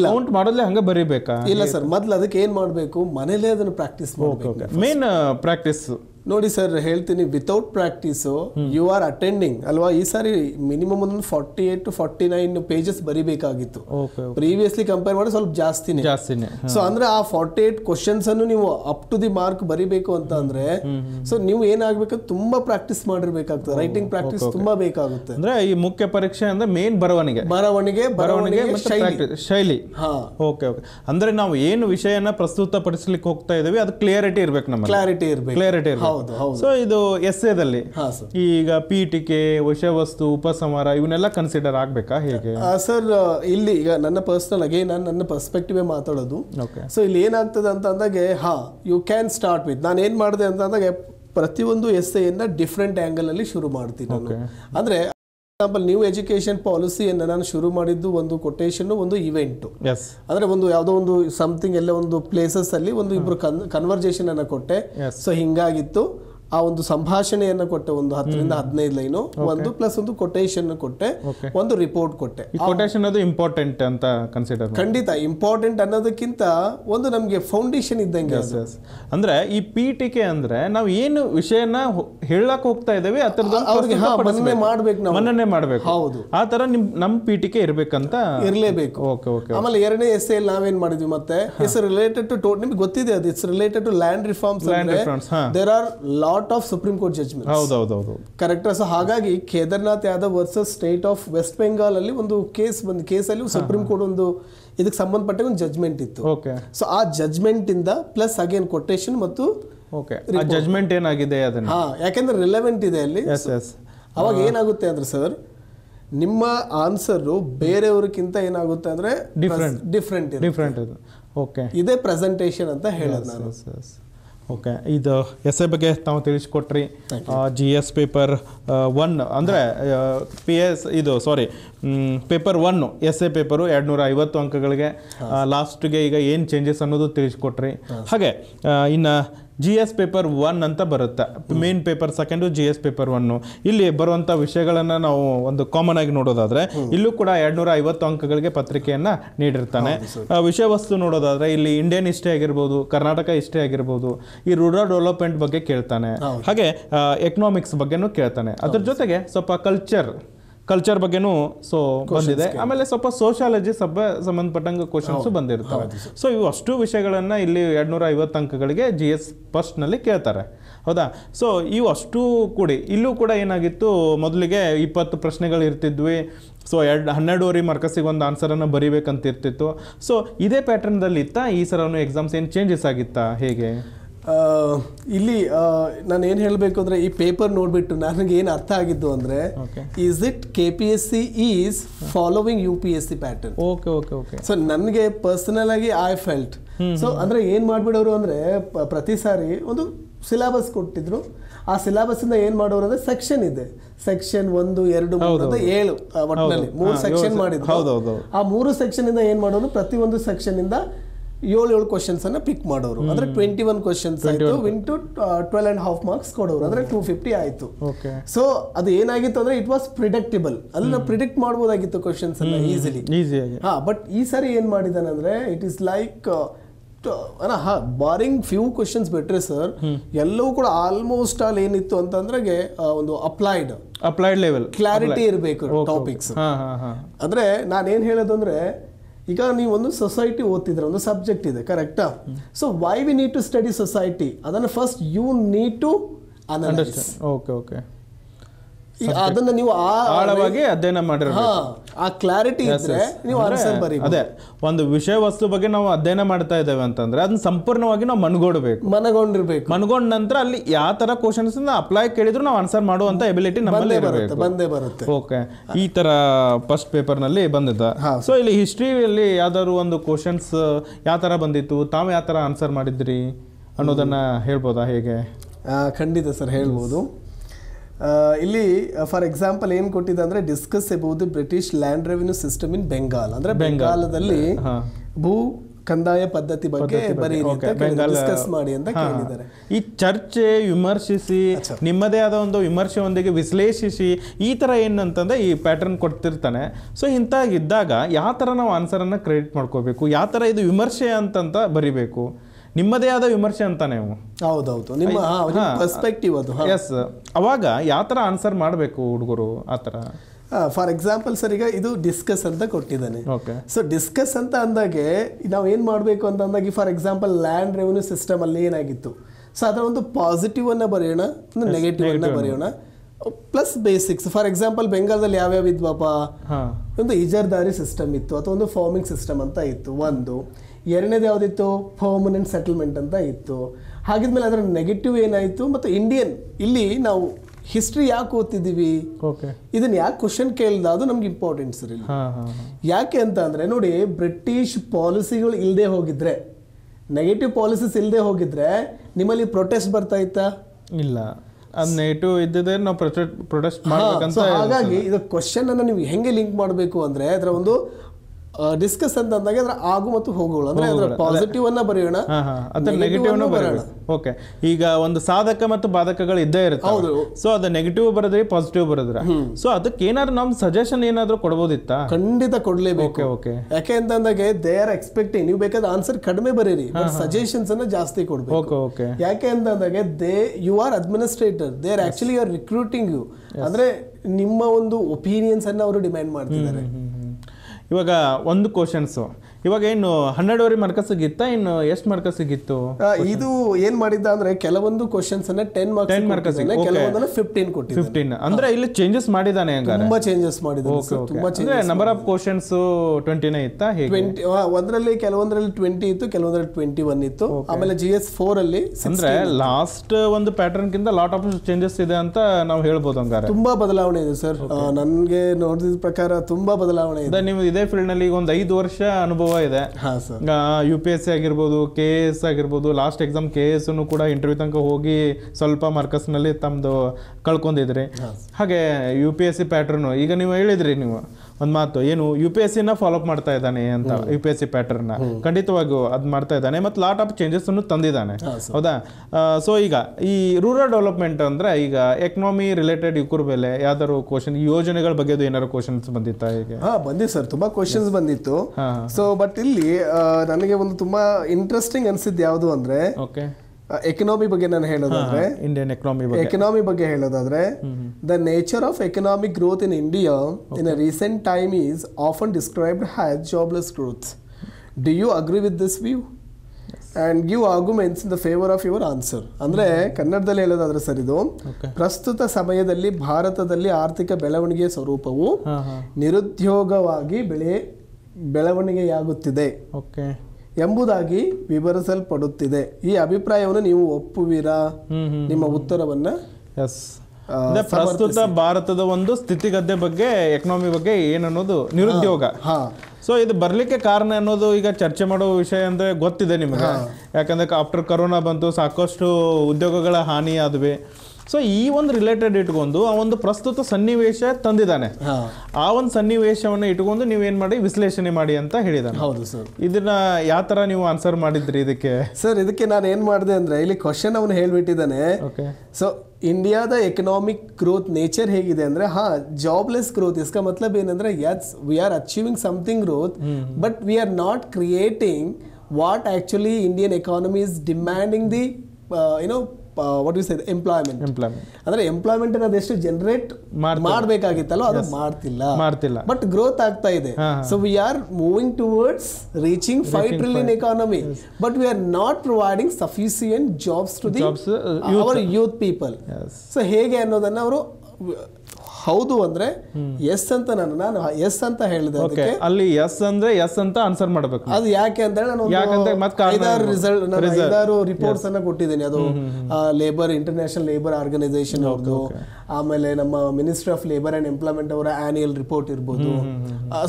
ಕೌಂಟ್ ಮಾಡೋದ್ಲೆ ಹಂಗೆ ಬರಿಬೇಕಾ? ಇಲ್ಲ ಸರ್ ಮೊದ್ಲು ಅದಕ್ಕೆ ಏನ್ ಮಾಡ್ಬೇಕು? ಮನೇಲೇ ಅದನ್ನು ಪ್ರಾಕ್ಟೀಸ್ ಮಾಡಬೇಕು ಮೇನ್ ಪ್ರಾಕ್ಟೀಸ್ ನೋಡಿ ಸರ್ ಹೇಳ್ತೀನಿ without practice you are attending ಅಲ್ವಾ? ಈ ಸಾರಿ ಮಿನಿಮಮ್ ಒಂದು forty eight to forty nine pages ಬರಿಬೇಕಾಗಿತ್ತು previously compare ಮಾಡಿ ಸ್ವಲ್ಪ ಜಾಸ್ತಿನೇ. ಜಾಸ್ತಿನೇ ಸೊ ಅಂದ್ರೆ ಆ ಫಾರ್ಟಿ ಏಟ್ ಕ್ವಶನ್ಸ್ ಅನ್ನು ನೀವು ಅಪ್ ಟು ದಿ ಮಾರ್ಕ್ ಬರಿಬೇಕು ಅಂತ ಅಂದ್ರೆ ಸೊ ನೀವು ಏನಾಗ್ಬೇಕು ತುಂಬಾ ಪ್ರಾಕ್ಟೀಸ್ ಮಾಡಿರ್ಬೇಕಾಗ್ತದೆ. ರೈಟಿಂಗ್ ಪ್ರಾಕ್ಟೀಸ್ ತುಂಬಾ ಬೇಕಾಗುತ್ತೆ. ಅಂದ್ರೆ ಈ ಮುಖ್ಯ ಪರೀಕ್ಷೆ ಅಂದ್ರೆ ಮೇನ್ ಬರವಣಿಗೆ. ಬರವಣಿಗೆ ಬರವಣಿಗೆ ಶೈಲಿ. ಹಾ. Okay okay. ಅಂದ್ರೆ ನಾವು ಏನು ವಿಷಯನ ಪ್ರಸ್ತುತಪಡಿಸ್ಲಿಕ್ಕೆ ಹೋಗ್ತಾ ಇದೀವಿ ಅದು ಕ್ಲಿಯರಿಟಿ ಇರ್ಬೇಕು ನಮ್ಮಲ್ಲಿ. ಕ್ಲಾರಿಟಿ ಇರ್ಬೇಕು. ಕ್ಲಿಯರಿಟಿ ಇರ್ಬೇಕು. ಹೌದು ಹೌದು. ಸೊ ಇದು ಎಸ್ ಎದಲ್ಲಿ ಹಾ ಸರ್ ಈಗ ಪೀಠಿಕೆ ವಿಷಯವಸ್ತು ಉಪಸಮರ ಇವನ್ನೆಲ್ಲ ಕನ್ಸಿಡರ್ ಆಗ್ಬೇಕಾ ಹೇಗೆ? ಸರ್ ಇಲ್ಲಿ ಈಗ ನನ್ನ ಪರ್ಸನಲ್ ಆಗಿ ನಾನು ನನ್ನ ಪರ್ಸ್ಪೆಕ್ಟಿವ್ ಮಾತಾಡೋದು. ಸೊ ಇಲ್ಲಿ ಏನಾಗ್ತದೆ ಅಂತ ಅಂದಾಗೆ ಹಾ ಯು ಕ್ಯಾನ್ ಸ್ಟಾರ್ಟ್ ವಿತ್ ನಾನು ಏನು ಮಾಡಿದೆ ಅಂತ ಅಂದಾಗ ಪ್ರತಿಯೊಂದು ಎಸ್ಸೆಯನ್ನು ಡಿಫ್ರೆಂಟ್ ಆ್ಯಂಗಲಲ್ಲಿ ಶುರು ಮಾಡ್ತೀನಿ ನಾನು. ಅಂದರೆ ಎಕ್ಸಾಂಪಲ್ ನ್ಯೂ ಎಜುಕೇಷನ್ ಪಾಲಿಸಿಯನ್ನು ನಾನು ಶುರು ಮಾಡಿದ್ದು ಒಂದು ಕೊಟೇಶನ್ ಒಂದು ಇವೆಂಟು ಅಂದ್ರೆ ಒಂದು ಯಾವುದೋ ಒಂದು ಸಮಥಿಂಗ್ ಎಲ್ಲ ಒಂದು ಪ್ಲೇಸಸ್ ಅಲ್ಲಿ ಒಂದು ಇಬ್ರು ಕನ್ ಕನ್ವರ್ಜೇಷನ್ ಅನ್ನ ಕೊಟ್ಟೆ. ಸೊ ಹಿಂಗಾಗಿತ್ತು. ಆ ಒಂದು ಸಂಭಾಷಣೆಯನ್ನು ಕೊಟ್ಟೆ ಒಂದು ಹತ್ತರಿಂದ ಹದಿನೈದು ಲೈನು. ಒಂದು ಪ್ಲಸ್ ಒಂದು ಕೊಟೇಶನ್ ಕೊಟ್ಟೆ. ಒಂದು ರಿಪೋರ್ಟ್ ಕೊಟ್ಟೆ. ಕೊಟೇಶನ್ ಅದು ಇಂಪಾರ್ಟೆಂಟ್ ಅಂತ ಕನ್ಸಿಡರ್ ಖಂಡಿತ ಇಂಪಾರ್ಟೆಂಟ್ ಅನ್ನೋದಕ್ಕಿಂತ ಒಂದು ನಮಗೆ ಫೌಂಡೇಶನ್ ಇದ್ದಂಗೆ ಅದು. ಅಂದ್ರೆ ಈ ಪೀಠಿಕೆ ಅಂದ್ರೆ ನಾವು ಏನು ವಿಷಯನ ಹೇಳಕ್ ಹೋಗ್ತಾ ಇದ್ದೇವೆ ಅವ್ರಿಗೆ ಮನ್ನಣೆ ಮಾಡ್ಬೇಕು ನಾವು. ಮನ್ನಣೆ ಮಾಡ್ಬೇಕು. ಹೌದು. ಆ ತರ ನಿಮ್ ನಮ್ ಪೀಠಿಕೆ ಇರ್ಬೇಕಂತ ಇರ್ಲೇಬೇಕು. ಓಕೆ ಓಕೆ ಆಮೇಲೆ ಎರಡನೇ ಎಸ್ ಎಲ್ ನಾವೇನ್ ಮಾಡಿದ್ವಿ ಮತ್ತೆ? ಇಟ್ಸ್ ರಿಲೇಟೆಡ್ ಟು ನಿಮ್ಗೆ ಗೊತ್ತಿದೆ ಅದು it's related to land reforms there are lot of supreme court judgment ಹೌದೌದೌದು ಕರೆಕ್ಟ್ ಸೊ ಹಾಗಾಗಿ Kedarnath Yadav versus state of west Bengal ಅಲ್ಲಿ ಒಂದು ಕೇಸ್ ಬಂದು ಕೇಸಲ್ಲಿ ಸುಪ್ರೀಂ ಕೋರ್ಟ್ ಒಂದು ಇದಕ್ಕೆ ಸಂಬಂಧಪಟ್ಟ ಒಂದು ಜಜ್ಮೆಂಟ್ ಇತ್ತು. ಓಕೆ ಸೊ ಆ ಜಜ್ಮೆಂಟ್ ಇಂದ ಪ್ಲಸ್ ಅಗೇನ್ ಕೊಟೇಶನ್ ಮತ್ತು ಓಕೆ ಆ ಜಜ್ಮೆಂಟ್ ಏನಾಗಿದೆ ಅದನ್ನ? ಹಾ ಯಾಕೆಂದ್ರೆ ರಿಲೆವೆಂಟ್ ಇದೆ ಅಲ್ಲಿ. ಎಸ್ ಎಸ್ ಅವಾಗ ಏನಾಗುತ್ತೆ ಅಂದ್ರೆ ಸರ್ ನಿಮ್ಮ ಆನ್ಸರ್ ಬೇರೆಯವ್ರಿಗಿಂತ ಏನಾಗುತ್ತೆ ಅಂದ್ರೆ ಡಿಫ್ರೆಂಟ್ ಡಿಫ್ರೆಂಟ್ ಡಿಫ್ರೆಂಟ್ ಇದು ಓಕೆ ಇದೇ ಪ್ರೆಸೆಂಟೇಷನ್ ಅಂತ ಹೇಳೋದು ನಾನು. ಓಕೆ ಇದು ಎಸ್ ಎ ಬಗ್ಗೆ ತಾವು ತಿಳಿಸ್ಕೊಟ್ರಿ. ಜಿ ಎಸ್ ಪೇಪರ್ ಒನ್ ಅಂದರೆ ಪಿ ಎಸ್ ಇದು sorry paper one S A paper ಎರಡು ನೂರ ಐವತ್ತು ಅಂಕಗಳಿಗೆ ಲಾಸ್ಟ್ಗೆ ಈಗ ಏನು ಚೇಂಜಸ್ ಅನ್ನೋದು ತಿಳಿಸ್ಕೊಟ್ರಿ. ಹಾಗೆ ಇನ್ನು ಜಿ ಎಸ್ ಪೇಪರ್ ಒನ್ ಅಂತ ಬರುತ್ತೆ. Main paper second G S paper one ಇಲ್ಲಿ ಬರುವಂಥ ವಿಷಯಗಳನ್ನು ನಾವು ಒಂದು ಕಾಮನ್ ಆಗಿ ನೋಡೋದಾದ್ರೆ ಇಲ್ಲೂ ಕೂಡ ಎರಡ್ನೂರ ಐವತ್ತು ಅಂಕಗಳಿಗೆ ಪತ್ರಿಕೆಯನ್ನು ನೀಡಿರ್ತಾನೆ. ವಿಷಯ ವಸ್ತು ನೋಡೋದಾದ್ರೆ ಇಲ್ಲಿ ಇಂಡಿಯನ್ ಹಿಸ್ಟ್ರಿ ಆಗಿರ್ಬೋದು ಕರ್ನಾಟಕ ಹಿಸ್ಟ್ರಿ ಆಗಿರ್ಬೋದು ಈ ರೂರಲ್ ಡೆವಲಪ್ಮೆಂಟ್ ಬಗ್ಗೆ ಕೇಳ್ತಾನೆ. ಹಾಗೆ ಎಕನಾಮಿಕ್ಸ್ ಬಗ್ಗೆನೂ ಕೇಳ್ತಾನೆ. ಅದ್ರ ಜೊತೆಗೆ ಸ್ವಲ್ಪ ಕಲ್ಚರ್ ಕಲ್ಚರ್ ಬಗ್ಗೆನೂ ಸೊ ಬಂದಿದೆ. ಆಮೇಲೆ ಸ್ವಲ್ಪ ಸೋಷಿಯಾಲಜಿ ಸಬ್ಬ ಸಂಬಂಧಪಟ್ಟಂಗೆ ಕ್ವಶನ್ಸ್ ಬಂದಿರ್ತವೆ. ಸೊ ಇವು ಅಷ್ಟು ವಿಷಯಗಳನ್ನು ಇಲ್ಲಿ ಎರಡ್ನೂರ ಐವತ್ತು ಅಂಕಗಳಿಗೆ ಜಿ ಎಸ್ ಫಸ್ಟ್ನಲ್ಲಿ ಕೇಳ್ತಾರೆ. ಹೌದಾ? ಸೊ ಇವು ಅಷ್ಟು ಕೂಡಿ ಇಲ್ಲೂ ಕೂಡ ಏನಾಗಿತ್ತು ಮೊದಲಿಗೆ ಇಪ್ಪತ್ತು ಪ್ರಶ್ನೆಗಳು ಇರ್ತಿದ್ವಿ. ಸೊ ಎರಡು ಹನ್ನೆರಡುವರೆ ಮಾರ್ಕಸಿಗೆ ಒಂದು ಆನ್ಸರನ್ನು ಬರಿಬೇಕಂತ ಇರ್ತಿತ್ತು ಸೊ ಇದೇ ಪ್ಯಾಟರ್ನ್ದಲ್ಲಿ ಇತ್ತ ಈ ಸಲವೂ ಎಕ್ಸಾಮ್ಸ್ ಏನು ಚೇಂಜಸ್ ಆಗಿತ್ತಾ? ಹೇಗೆ? ಇಲ್ಲಿ ನಾನು ಏನು ಹೇಳಬೇಕು ಅಂದ್ರೆ ಈ ಪೇಪರ್ ನೋಡ್ಬಿಟ್ಟು ನನಗೆ ಏನು ಅರ್ಥ ಆಗಿದ್ದು ಅಂದ್ರೆ is it K P S C is following U P S C pattern okay okay okay so ನನಗೆ ಪರ್ಸನಲ್ ಆಗಿ ಐ ಫೆಲ್ಟ್ ಸೊ ಅಂದ್ರೆ ಏನು ಮಾಡ್ಬಿಡೋರು ಅಂದ್ರೆ ಪ್ರತಿ ಸಾರಿ ಒಂದು ಸಿಲೆಬಸ್ ಕೊಟ್ಟಿದ್ರು. ಆ ಸಿಲೆಬಸ್ಸಿಂದ ಇಂದ ಏನ್ ಮಾಡೋರು ಅಂದ್ರೆ ಸೆಕ್ಷನ್ ಇದೆ. ಸೆಕ್ಷನ್ ಒಂದು ಎರಡು ಮೂರು ಅಂತ ಏಳು ಒಟ್ಟಿನಲ್ಲಿ ಮೂರು ಸೆಕ್ಷನ್ ಮಾಡಿದ್ರು. ಆ ಮೂರು ಸೆಕ್ಷನ್ ಇಂದ ಏನ್ ಮಾಡೋರು ಪ್ರತಿ ಒಂದು ಸೆಕ್ಷನ್ ಇಂದ ಏಳು ಏಳು ಕ್ವಶನ್ಸ್ ಅನ್ನ ಪಿಕ್ ಮಾಡೋರು. ಅಂದ್ರೆ ಟ್ವೆಂಟಿ ಒನ್ ಕ್ವಶನ್ಸ್ ಆಯ್ತು. Two twelve and half marks ಕೊಡೋರು. ಅಂದ್ರೆ ಟೂ ಫಿಫ್ಟಿ ಆಯ್ತು. ಓಕೆ ಸೊ ಅದು ಏನಾಗಿತ್ತು ಅಂದ್ರೆ ಇಟ್ ವಾಸ್ ಪ್ರಿಡಕ್ಟಿಬಲ್ ಅಲ್ಲಿ ನಾವು ಪ್ರಿಡಿಕ್ಟ್ ಮಾಡ್ಬೋದಾಗಿತ್ತು ಕ್ವಶನ್ಸ್ ಅನ್ನ ಈಸಿಲಿ ಹಾ ಬಟ್ ಈ ಸಾರಿ ಏನ್ ಮಾಡಿದಾನಂದ್ರೆ ಇಟ್ ಇಸ್ ಲೈಕ್ ಅಲ್ಲ ಹಾ ಬಾರಿಂಗ್ ಫ್ಯೂ ಕ್ವಶನ್ಸ್ ಬಿಟ್ರೆ ಸರ್ ಎಲ್ಲವೂ ಕೂಡ ಆಲ್ಮೋಸ್ಟ್ ಆಲ್ ಏನಿತ್ತು ಅಂತಂದ್ರೆ ಒಂದು ಅಪ್ಲೈಡ್ ಅಪ್ಲೈಡ್ ಲೆವೆಲ್ ಕ್ಲಾರಿಟಿ ಇರಬೇಕು ಟಾಪಿಕ್ಸ್ ಅಂದ್ರೆ ನಾನು ಏನು ಹೇಳೋದು ಅಂದ್ರೆ ಈಗ ನೀವು ಒಂದು ಸೊಸೈಟಿ ಓದ್ತಿದ್ರೆ ಒಂದು ಸಬ್ಜೆಕ್ಟ್ ಇದೆ ಕರೆಕ್ಟಾ so why we need to study society ಅದನ್ನು first you need to understand okay okay ಅದನ್ನ ನೀವು ಆ ಆಳವಾಗಿ ಅಧ್ಯಯನ ಮಾಡಿರೋ ಆ ಕ್ಲಾರಿಟಿ ಇದ್ರೆ ನೀವು ಆನ್ಸರ್ ಬರಿ ಅದೇ ಒಂದು ವಿಷಯ ವಸ್ತು ಬಗ್ಗೆ ನಾವು ಅಧ್ಯಯನ ಮಾಡ್ತಾ ಇದ್ದೇವೆ ಅಂತಂದ್ರೆ ಅದನ್ನ ಸಂಪೂರ್ಣವಾಗಿ ನಾವು ಮನಗೋಡ್ಬೇಕು. ಮನಗೊಂಡಿರ್ಬೇಕು. ಮನಗೊಂಡ ನಂತರ ಅಲ್ಲಿ ಯಾವ ತರ ಕ್ವಶನ್ಸ್ ಅಪ್ಲೈ ಕೇಳಿದ್ರು ನಾವು ಆನ್ಸರ್ ಮಾಡುವಂತ ಎಬಿಲಿಟಿ ನಮ್ಮಲ್ಲಿ ಬರುತ್ತೆ ಬಂದೇ ಬರುತ್ತೆ. ಓಕೆ ಈ ತರ ಫಸ್ಟ್ ಪೇಪರ್ನಲ್ಲಿ ಬಂದಿದ್ದ. ಸೊ ಇಲ್ಲಿ ಹಿಸ್ಟ್ರಿಯಲ್ಲಿ ಯಾವ್ದಾದ್ರು ಒಂದು ಕ್ವಶನ್ಸ್ ಯಾವ ತರ ಬಂದಿತ್ತು? ತಾವು ಯಾವ ತರ ಆನ್ಸರ್ ಮಾಡಿದ್ರಿ ಅನ್ನೋದನ್ನ ಹೇಳ್ಬೋದಾ ಹೇಗೆ? ಖಂಡಿತ ಸರ್ ಹೇಳ್ಬೋದು. ಇಲ್ಲಿ ಫಾರ್ ಎಕ್ಸಾಂಪಲ್ ಏನು ಕೊಟ್ಟಿದೆ ಅಂದ್ರೆ discuss about the British land revenue system in Bengal ಅಂದ್ರೆ ಬೆಂಗಾಲದಲ್ಲಿ ಭೂ ಕಂದಾಯ ಪದ್ಧತಿ ಬಗ್ಗೆ ಡಿಸ್ಕಸ್ ಮಾಡಿ ಅಂತ ಕೇಳಿದ್ದಾರೆ. ಈ ಚರ್ಚೆ ವಿಮರ್ಶಿಸಿ ನಿಮ್ಮದೇ ಆದ ಒಂದು ವಿಮರ್ಶೆಯೊಂದಿಗೆ ವಿಶ್ಲೇಷಿಸಿ ಈ ತರ ಏನಂತಂದ್ರೆ ಈ ಪ್ಯಾಟರ್ನ್ ಕೊಡ್ತಿರ್ತಾನೆ. ಸೊ ಇಂತಾಗಿದ್ದಾಗ ಯಾವ ತರ ನಾವು ಆನ್ಸರನ್ನು ಕ್ರೆಡಿಟ್ ಮಾಡ್ಕೋಬೇಕು? ಯಾವ ತರ ಇದು ವಿಮರ್ಶೆ ಅಂತಂತ ಬರಿಬೇಕು? ನಿಮ್ಮದೇ ಆದ ವಿಮರ್ಶೆ ಅಂತಾನೆ ನೀವು ಹೌದೌದು. ನಿಮ್ಮ ಪರ್ಸ್ಪೆಕ್ಟಿವ್ ಅದು ಎಸ್ ಅವಾಗ ಯಾವ ಥರ ಆನ್ಸರ್ ಮಾಡಬೇಕು ಹುಡುಗರು ಆ ಥರ ಫಾರ್ ಎಕ್ಸಾಂಪಲ್ ಸರ್ ಈಗ ಇದು ಡಿಸ್ಕಸ್ ಅಂತ ಕೊಟ್ಟಿದ್ದಾನೆ. ಓಕೆ ಸೊ ಡಿಸ್ಕಸ್ ಅಂತ ಅಂದಾಗೆ ನಾವು ಏನು ಮಾಡಬೇಕು ಅಂತ ಅಂದಾಗ for example land revenue system ಅಲ್ಲಿ ಏನಾಗಿತ್ತು. ಸೊ ಅದರ ಒಂದು ಪಾಸಿಟಿವ್ ಅನ್ನ ಬರೆಯೋಣ ಒಂದು ನೆಗೆಟಿವ್ ಅನ್ನ ಬರೆಯೋಣ. ಪ್ಲಸ್ ಬೇಸಿಕ್ಸ್ ಫಾರ್ ಎಕ್ಸಾಂಪಲ್ ಬೆಂಗಾಲದಲ್ಲಿ ಯಾವ್ಯಾವ ಇದ್ವಪ್ಪ? ಒಂದು ಇಜರ್ದಾರಿ ಸಿಸ್ಟಮ್ ಇತ್ತು ಅಥವಾ ಒಂದು ಫಾರ್ಮಿಂಗ್ ಸಿಸ್ಟಮ್ ಅಂತ ಇತ್ತು ಒಂದು. ಎರಡನೇದು ಯಾವುದಿತ್ತು? ಪರ್ಮನೆಂಟ್ ಸೆಟಲ್ಮೆಂಟ್ ಅಂತ ಇತ್ತು. ಹಾಗಿದ್ಮೇಲೆ ಅದರ ನೆಗೆಟಿವ್ ಏನಾಯಿತು ಮತ್ತು ಇಂಡಿಯನ್ ಇಲ್ಲಿ ನಾವು ಹಿಸ್ಟ್ರಿ ಯಾಕೆ ಓದ್ತಿದ್ದೀವಿ? ಓಕೆ ಇದನ್ನ ಯಾಕೆ ಕ್ವಶನ್ ಕೇಳಿದ? ಅದು ನಮ್ಗೆ ಇಂಪಾರ್ಟೆಂಟ್ ಸರ್ ಇಲ್ಲಿ. ಯಾಕೆ ಅಂತ ಅಂದ್ರೆ ನೋಡಿ ಬ್ರಿಟಿಷ್ ಪಾಲಿಸಿಗಳು ಇಲ್ಲದೆ ಹೋಗಿದ್ರೆ ನೆಗೆಟಿವ್ ಪಾಲಿಸೀಸ್ ಇಲ್ಲದೆ ಹೋಗಿದ್ರೆ ನಿಮ್ಮಲ್ಲಿ ಪ್ರೊಟೆಸ್ಟ್ ಬರ್ತಾ ಇತ್ತಾ? ಇಲ್ಲ. ಅದು ನೆಗೆಟಿವ್ ಇದ್ದಿದ್ರೆ ನಾವು ಪ್ರೊಟೆಸ್ಟ್ ಮಾಡ್ಬೇಕಂತ ಹಾಗಾಗಿ ಇದು ಕ್ವಶನ್ ಅನ್ನ ನೀವು ಹೆಂಗೆ ಲಿಂಕ್ ಮಾಡಬೇಕು ಅಂದ್ರೆ ಅದರ ಒಂದು ಡಿಸ್ಕಸ್ ಅಂತ ಅಂದಾಗ ಅದರ ಆಗು ಮತ್ತು ಹೋಗುಗಳು. ಅಂದ್ರೆ ಅದರ ಪಾಸಿಟಿವ್ ಅನ್ನ ಬರೆಯೋಣ ಅದ್ರ ನೆಗೆಟಿವ್ ಅನ್ನು ಬರೆಯೋಣ. ಓಕೆ ಈಗ ಒಂದು ಸಾಧಕ ಮತ್ತು ಬಾಧಕಗಳು ಇದ್ದೇ ಇರುತ್ತೆ. ಹೌದು. ಸೊ ಅದು ನೆಗೆಟಿವ್ ಬರೆದ್ರಿ ಪಾಸಿಟಿವ್ ಬರೆದ್ರ. ಸೊ ಅದಕ್ಕೆ ಏನಾದ್ರು ನಮ್ ಸಜೆಷನ್ ಏನಾದ್ರು ಕೊಡಬಹುದಿತ್ತಾ ಖಂಡಿತ ಕೊಡ್ಲೇಬೇಕು. ಓಕೆ ಯಾಕೆ ಅಂತ ಅಂದಾಗ ದೇ ಆರ್ ಎಕ್ಸ್ಪೆಕ್ಟಿಂಗ್ ನೀವು ಬೇಕಾದ ಆನ್ಸರ್ ಕಡಿಮೆ ಬರೀರಿ ಸಜೆಷನ್ಸ್ ಅನ್ನ ಜಾಸ್ತಿ ಕೊಡ್ಬೇಕು. ಓಕೆ ಓಕೆ ಯಾಕೆ ಅಂತ ಅಂದಾಗ they you are administrator they are actually are recruiting you ಅಂದ್ರೆ ನಿಮ್ಮ ಒಂದು ಒಪಿನಿಯನ್ಸ್ ಅನ್ನ ಅವರು ಡಿಮ್ಯಾಂಡ್ ಮಾಡ್ತಿದ್ದಾರೆ. ಇವಾಗ ಒಂದು ಕ್ವಶನ್ಸು ಇವಾಗ ಏನು ಹನ್ನೆರಡುವರೆ ಮಾರ್ಕಸ್ಗಿತ್ತ ಇನ್ನು ಎಷ್ಟು ಮಾರ್ಕ ಸಿಗಿತ್ತು? ಇದು ಏನ್ ಮಾಡಿದ್ದ ಅಂದ್ರೆ ಕೆಲವೊಂದು ಕ್ವಶನ್ಸ್ ಅನ್ನ ಟೆನ್ 10 marks ಮಾರ್ಕ್ಸ್ಗೆ, okay. ಕೆಲವೊಂದನ್ನ ಫಿಫ್ಟೀನ್ ಕೊಟ್ಟು ಫಿಫ್ಟೀನ್ ಅಂದ್ರೆ ಇಲ್ಲಿ ಚೇಂಜಸ್ ಮಾಡಿದಾನೆ ಹಂಗಾರೆ. ತುಂಬಾ ಚೇಂಜಸ್ ಅಂದ್ರೆ ನಂಬರ್ ಆಫ್ ಕ್ವಶನ್ಸ್ ಟ್ವೆಂಟಿನೇ ಇತ್ತಾ? ಟ್ವೆಂಟಿ ಒಂದರಲ್ಲಿ ಕೆಲವೊಂದರಲ್ಲಿ ಟ್ವೆಂಟಿ ಇತ್ತು ಕೆಲವೊಂದರಲ್ಲಿ ಟ್ವೆಂಟಿ ಒನ್ ಇತ್ತು ಆಮೇಲೆ ಜಿ ಎಸ್ ಫೋರ್ ಅಲ್ಲಿ ಅಂದ್ರೆ ಲಾಸ್ಟ್ ಒಂದು ಪ್ಯಾಟರ್ನ್ ಕಿಂತ ಲಾಟ್ ಆಫ್ ಚೇಂಜಸ್ ಇದೆ ಅಂತ ನಾವು ಹೇಳ್ಬೋದು ಹಂಗಾರೆ. ತುಂಬಾ ಬದಲಾವಣೆ ಇದೆ ಸರ್ ನನ್ಗೆ ನೋಡಿದ ಪ್ರಕಾರ ತುಂಬಾ ಬದಲಾವಣೆ ಇದೆ. ನೀವು ಇದೇ ಫೀಲ್ಡ್ನಲ್ಲಿ ಒಂದು ಐದು ವರ್ಷ ಅನುಭವ ಇದೆ. ಹಾ sir U P S C ಆಗಿರ್ಬೋದು ಕೆ ಎ ಎಸ್ ಆಗಿರ್ಬೋದು ಲಾಸ್ಟ್ ಎಕ್ಸಾಮ್ ಕೆ ಎಸ್ ಕೂಡ ಇಂಟರ್ವ್ಯೂ ತನಕ ಹೋಗಿ ಸ್ವಲ್ಪ ಮಾರ್ಕಸ್ನಲ್ಲಿ ನಲ್ಲಿ ತಮ್ಮದು ಕಳ್ಕೊಂಡಿದ್ರಿ. ಹಾಗೆ U P S C pattern ಈಗ ನೀವು ಹೇಳಿದ್ರಿ ನೀವು ಒಂದು ಮಾತು ಏನು ಯು ಪಿ ಎಸ್ ಸಿನ ಫಾಲೋಅಪ್ ಮಾಡ್ತಾ ಇದ್ದಾನೆ ಅಂತ U P S C pattern ಖಂಡಿತವಾಗಿಯೂ ಅದು ಮಾಡ್ತಾ ಇದ್ದಾನೆ ಮತ್ತು ಲಾಟ್ ಆಫ್ ಚೇಂಜಸ್ ಅನ್ನು ತಂದಿದ್ದಾನೆ. ಹೌದಾ? ಸೊ ಈಗ ಈ ರೂರಲ್ ಡೆವಲಪ್ಮೆಂಟ್ ಅಂದ್ರೆ ಈಗ ಎಕನಾಮಿ ರಿಲೇಟೆಡ್ ಇವ್ರ ಬೆಲೆ ಯಾವ್ದಾದ್ರು ಕ್ವಶನ್ ಯೋಜನೆಗಳ ಬಗ್ಗೆ ಏನಾದ್ರು ಕ್ವಶನ್ಸ್ ಬಂದಿತ್ತ ಹೇಗೆ? ಹಾ ಬಂದಿತ್ತು ಸರ್ ತುಂಬಾ ಕ್ವಶನ್ಸ್ ಬಂದಿತ್ತು. ಸೊ ಬಟ್ ಇಲ್ಲಿ ನನಗೆ ಒಂದು ತುಂಬಾ ಇಂಟ್ರೆಸ್ಟಿಂಗ್ ಅನ್ಸಿದ್ ಯಾವುದು ಅಂದ್ರೆ ಓಕೆ ಎಕನಾಮಿ ಬಗ್ಗೆ ನಾನು ಹೇಳೋದಾದ್ರೆ ಇಂಡಿಯನ್ ಎಕನಾಮಿ ಬಗ್ಗೆ. ಎಕನಾಮಿ ಬಗ್ಗೆ ಹೇಳೋದಾದ್ರೆ the nature of economic growth in India in a recent time is often described has jobless growth do you agree with this view and give arguments in the favour of your answer ಅಂದರೆ ಕನ್ನಡದಲ್ಲಿ ಹೇಳೋದಾದ್ರೆ sir ಇದು ಪ್ರಸ್ತುತ ಸಮಯದಲ್ಲಿ ಭಾರತದಲ್ಲಿ ಆರ್ಥಿಕ ಬೆಳವಣಿಗೆಯ ಸ್ವರೂಪವು ನಿರುದ್ಯೋಗವಾಗಿ ಬೆಳೆ ಬೆಳವಣಿಗೆಯಾಗುತ್ತಿದೆ. ಓಕೆ ಎಂಬುದಾಗಿ ವಿವರಿಸಲ್ಪಡುತ್ತಿದೆ. ಈ ಅಭಿಪ್ರಾಯವನ್ನು ನೀವು ಒಪ್ಪುವಿರಾ? ನಿಮ್ಮ ಉತ್ತರವನ್ನ ಎಸ್ ಪ್ರಸ್ತುತ ಭಾರತದ ಒಂದು ಸ್ಥಿತಿಗದ್ದೆ ಬಗ್ಗೆ ಎಕನಾಮಿ ಬಗ್ಗೆ ಏನನ್ನೋದು ನಿರುದ್ಯೋಗ. ಹಾ ಸೊ ಇದು ಬರ್ಲಿಕ್ಕೆ ಕಾರಣ ಅನ್ನೋದು ಈಗ ಚರ್ಚೆ ಮಾಡೋ ವಿಷಯ ಅಂದ್ರೆ ಗೊತ್ತಿದೆ ನಿಮಗೆ. ಯಾಕಂದ್ರೆ ಆಫ್ಟರ್ ಕರೋನಾ ಬಂತು ಸಾಕಷ್ಟು ಉದ್ಯೋಗಗಳ ಹಾನಿ ಆದ್ವಿ ಸೊ ಈ ಒಂದು ರಿಲೇಟೆಡ್ ಇಟ್ಕೊಂಡು ಆ ಒಂದು ಪ್ರಸ್ತುತ ಸನ್ನಿವೇಶ ತಂದಿದ್ದಾನೆ. ಆ ಒಂದು ಸನ್ನಿವೇಶವನ್ನು ಇಟ್ಕೊಂಡು ನೀವೇನ್ ಮಾಡಿ ವಿಶ್ಲೇಷಣೆ ಮಾಡಿ ಅಂತ ಹೇಳಿದಾನೆ ಹೌದು ಸರ್. ಇದನ್ನ ಯಾವ ತರ ನೀವು ಆನ್ಸರ್ ಮಾಡಿದ್ರಿ ಇದಕ್ಕೆ? ಸರ್ ಇದಕ್ಕೆ ನಾನು ಏನ್ ಮಾಡಿದೆ ಅಂದ್ರೆ ಇಲ್ಲಿ ಕ್ವಶನ್ ಅವನು ಹೇಳ್ಬಿಟ್ಟಿದ್ದಾನೆ. ಓಕೆ ಸೊ ಇಂಡಿಯಾದ ಎಕನಾಮಿಕ್ ಗ್ರೋತ್ ನೇಚರ್ ಹೇಗಿದೆ ಅಂದ್ರೆ ಹಾ ಜಾಬ್ಲೆಸ್ ಗ್ರೋತ್ ಇಸ್ಕ ಮತ್ಲಬ್ ಏನಂದ್ರೆ yes we are achieving something growth but we are not creating what actually Indian economy is demanding the you know what you say employment employment ಅಂದ್ರೆ employment ಅದೆಷ್ಟು generate ಮಾಡ್ತಾ- ಮಾಡ್ಬೇಕಾಗಿತ್ತಲ್ಲ ಅದು ಮಾಡ್ತಿಲ್ಲ. ಮಾಡ್ತಿಲ್ಲ. ಬಟ್ ಗ್ರೋತ್ ಆಗ್ತಾ ಇದೆ. So we are moving towards reaching five trillion economy but we are not providing sufficient jobs to the our youth people. So ಹೇಗೆ ಅನ್ನೋದನ್ನ ಅವರು ಹೌದು ಅಂದ್ರೆ ಎಸ್ ಅಂತ ನಾನು ನಾನು ಎಸ್ ಅಂತ ಹೇಳಿದೆ ಅದಕ್ಕೆ. ಅಲ್ಲಿ ಎಸ್ ಅಂದ್ರೆ ಎಸ್ ಅಂತ ಆನ್ಸರ್ ಮಾಡಬೇಕು. ಅದು ಯಾಕೆ ಅಂತ ಹೇಳಿ ನಾನು ಯಾಕಂತ ಐದಾರು ರಿಸಲ್ಟ್ ನಾನು ಐದಾರು ರಿಪೋರ್ಟ್ಸ್ ಅನ್ನ ಕೊಟ್ಟಿದ್ದೀನಿ. ಅದು ಲೇಬರ್ ಇಂಟರ್ನ್ಯಾಷನಲ್ ಲೇಬರ್ ಆರ್ಗನೈಸೇಷನ್ ಅವ್ರದ್ದು ಆಮೇಲೆ ನಮ್ಮ ministry of labour and employment ಅವರ ಆನ್ಯುಯಲ್ ರಿಪೋರ್ಟ್ ಇರ್ಬೋದು.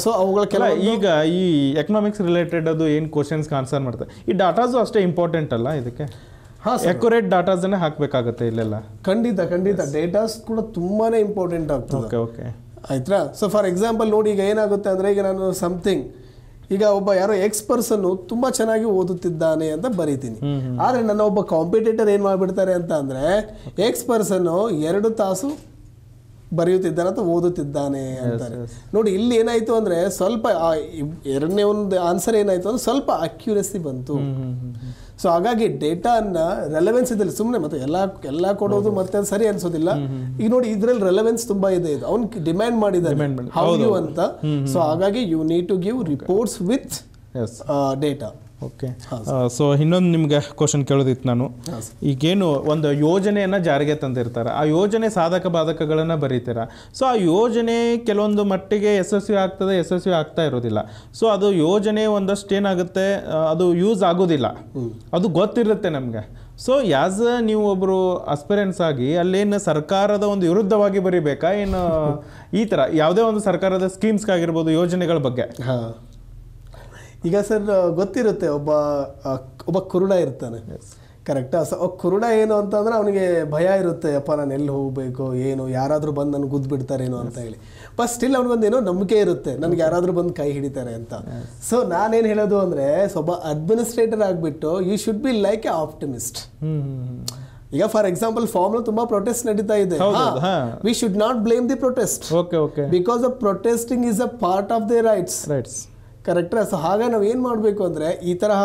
ಸೊ ಅವುಗಳ ಕೆಲ ಈಗ ಈ ಎಕನಾಮಿಕ್ಸ್ ರಿಲೇಟೆಡ್ ಅದು ಏನು ಕ್ವಶನ್ಸ್ ಆನ್ಸರ್ ಮಾಡ್ತಾರೆ? ಈ ಡಾಟಾಸು ಅಷ್ಟೇ ಇಂಪಾರ್ಟೆಂಟ್ ಅಲ್ಲ ಇದಕ್ಕೆ? ಅಕ್ಯುರೇಟ್ ಡಾಟಾಸನ್ನೇ ಹಾಕಬೇಕಾಗುತ್ತೆ ಇಲ್ಲೆಲ್ಲ. ಖಂಡಿತ ಖಂಡಿತ. ಡೇಟಾಸ್ ಕೂಡ ತುಂಬಾನೇ ಇಂಪಾರ್ಟೆಂಟ್ ಆಗ್ತದೆ. ಓಕೆ ಓಕೆ ಆಯ್ತಾ ಸೊ ಫಾರ್ ಎಕ್ಸಾಂಪಲ್ ನೋಡಿ ಈಗ ಏನಾಗುತ್ತೆ ಅಂದ್ರೆ ಈಗ ನಾನು ಸಮಥಿಂಗ್ ಈಗ ಒಬ್ಬ ಯಾರೋ ಎಕ್ಸ್ ಪರ್ಸನ್ ತುಂಬಾ ಚೆನ್ನಾಗಿ ಓದುತ್ತಿದ್ದಾನೆ ಅಂತ ಬರೀತೀನಿ. ಆದರೆ ನನ್ನ ಒಬ್ಬ ಕಾಂಪಿಟೇಟರ್ ಏನ್ ಮಾಡ್ಬಿಡ್ತಾರೆ ಅಂತ ಅಂದ್ರೆ ಎಕ್ಸ್ ಪರ್ಸನ್ ಎರಡು ತಾಸು ಬರೆಯುತ್ತಿದ್ದಾನೆ ಅಥವಾ ಓದುತ್ತಿದ್ದಾನೆ ಅಂತಾರೆ. ನೋಡಿ ಇಲ್ಲಿ ಏನಾಯ್ತು ಅಂದ್ರೆ ಸ್ವಲ್ಪ ಎರಡನೇ ಒಂದು ಆನ್ಸರ್ ಏನಾಯ್ತು ಅಂದ್ರೆ ಸ್ವಲ್ಪ ಅಕ್ಯುರೆಸಿ ಬಂತು. ಸೊ ಹಾಗಾಗಿ ಡೇಟಾನ ರೆಲೆವೆನ್ಸ್ ಇದ್ದಲ್ಲಿ ಸುಮ್ಮನೆ ಮತ್ತೆ ಎಲ್ಲ ಎಲ್ಲ ಕೊಡೋದು ಮತ್ತೆ ಅದು ಸರಿ ಅನ್ಸೋದಿಲ್ಲ. ಈಗ ನೋಡಿ ಇದ್ರಲ್ಲಿ ರೆಲೆವೆನ್ಸ್ ತುಂಬಾ ಇದೆ ಇದು. ಅವ್ನು ಡಿಮ್ಯಾಂಡ್ ಮಾಡಿದ್ದಾರೆ Demand ಮಾಡಿ- ಹೌ ಯು ಅಂತ. ಸೊ ಹಾಗಾಗಿ you need to give reports with data okay. So ಇನ್ನೊಂದು ನಿಮಗೆ ಕ್ವಶನ್ ಕೇಳೋದಿತ್ತು ನಾನು. ಈಗೇನು ಒಂದು ಯೋಜನೆಯನ್ನು ಜಾರಿಗೆ ತಂದಿರ್ತಾರೆ. ಆ ಯೋಜನೆ ಸಾಧಕ ಬಾಧಕಗಳನ್ನು ಬರೀತೀರ? ಸೊ ಆ ಯೋಜನೆ ಕೆಲವೊಂದು ಮಟ್ಟಿಗೆ ಯಶಸ್ವಿ ಆಗ್ತದೆ ಯಶಸ್ವಿ ಆಗ್ತಾ ಇರೋದಿಲ್ಲ. ಸೊ ಅದು ಯೋಜನೆ ಒಂದಷ್ಟು ಏನಾಗುತ್ತೆ? ಅದು ಯೂಸ್ ಆಗೋದಿಲ್ಲ. ಅದು ಗೊತ್ತಿರುತ್ತೆ ನಮಗೆ. ಸೊ ಯಾಸ್ ನೀವು ಒಬ್ಬರು ಅಸ್ಪಿರೆನ್ಸ್ ಆಗಿ ಅಲ್ಲೇನು ಸರ್ಕಾರದ ಒಂದು ವಿರುದ್ಧವಾಗಿ ಬರಿಬೇಕಾ? ಏನು ಈ ಥರ ಯಾವುದೇ ಒಂದು ಸರ್ಕಾರದ ಸ್ಕೀಮ್ಸ್ಗಾಗಿರ್ಬೋದು ಯೋಜನೆಗಳ ಬಗ್ಗೆ. ಹಾ. ಈಗ ಸರ್ ಗೊತ್ತಿರುತ್ತೆ ಒಬ್ಬ ಒಬ್ಬ ಕುರುಡ ಇರ್ತಾನೆ. ಕರೆಕ್ಟಾ ಸೊ ಕುರುಡ ಏನು ಅಂತಂದ್ರೆ ಅವನಿಗೆ ಭಯ ಇರುತ್ತೆ ಅಪ್ಪ ನಾನು ಎಲ್ಲಿ ಹೋಗಬೇಕು ಏನು ಯಾರಾದರೂ ಬಂದು ನನಗೆ ಗುದ್ದು ಬಿಡ್ತಾರೇನೋ ಅಂತ ಹೇಳಿ. ಬಟ್ ಸ್ಟಿಲ್ ಅವ್ನಿಗೊಂದು ಏನೋ ನಂಬಿಕೆ ಇರುತ್ತೆ ನನಗೆ ಯಾರಾದರೂ ಬಂದು ಕೈ ಹಿಡಿತಾರೆ ಅಂತ. ಸೊ ನಾನೇನು ಹೇಳೋದು ಅಂದರೆ ಒಬ್ಬ ಅಡ್ಮಿನಿಸ್ಟ್ರೇಟರ್ ಆಗಿಬಿಟ್ಟು you should be like a optimist ಈಗ ಫಾರ್ ಎಕ್ಸಾಂಪಲ್ ಫಾರ್ಮ್ ತುಂಬಾ ಪ್ರೊಟೆಸ್ಟ್ ನಡೀತಾ ಇದೆ. We should not blame the protest okay okay because of protesting is a part of the rights rights correct so ಹಾಗೆ ನಾವು ಏನು ಮಾಡಬೇಕು ಅಂದರೆ ಈ ತರಹ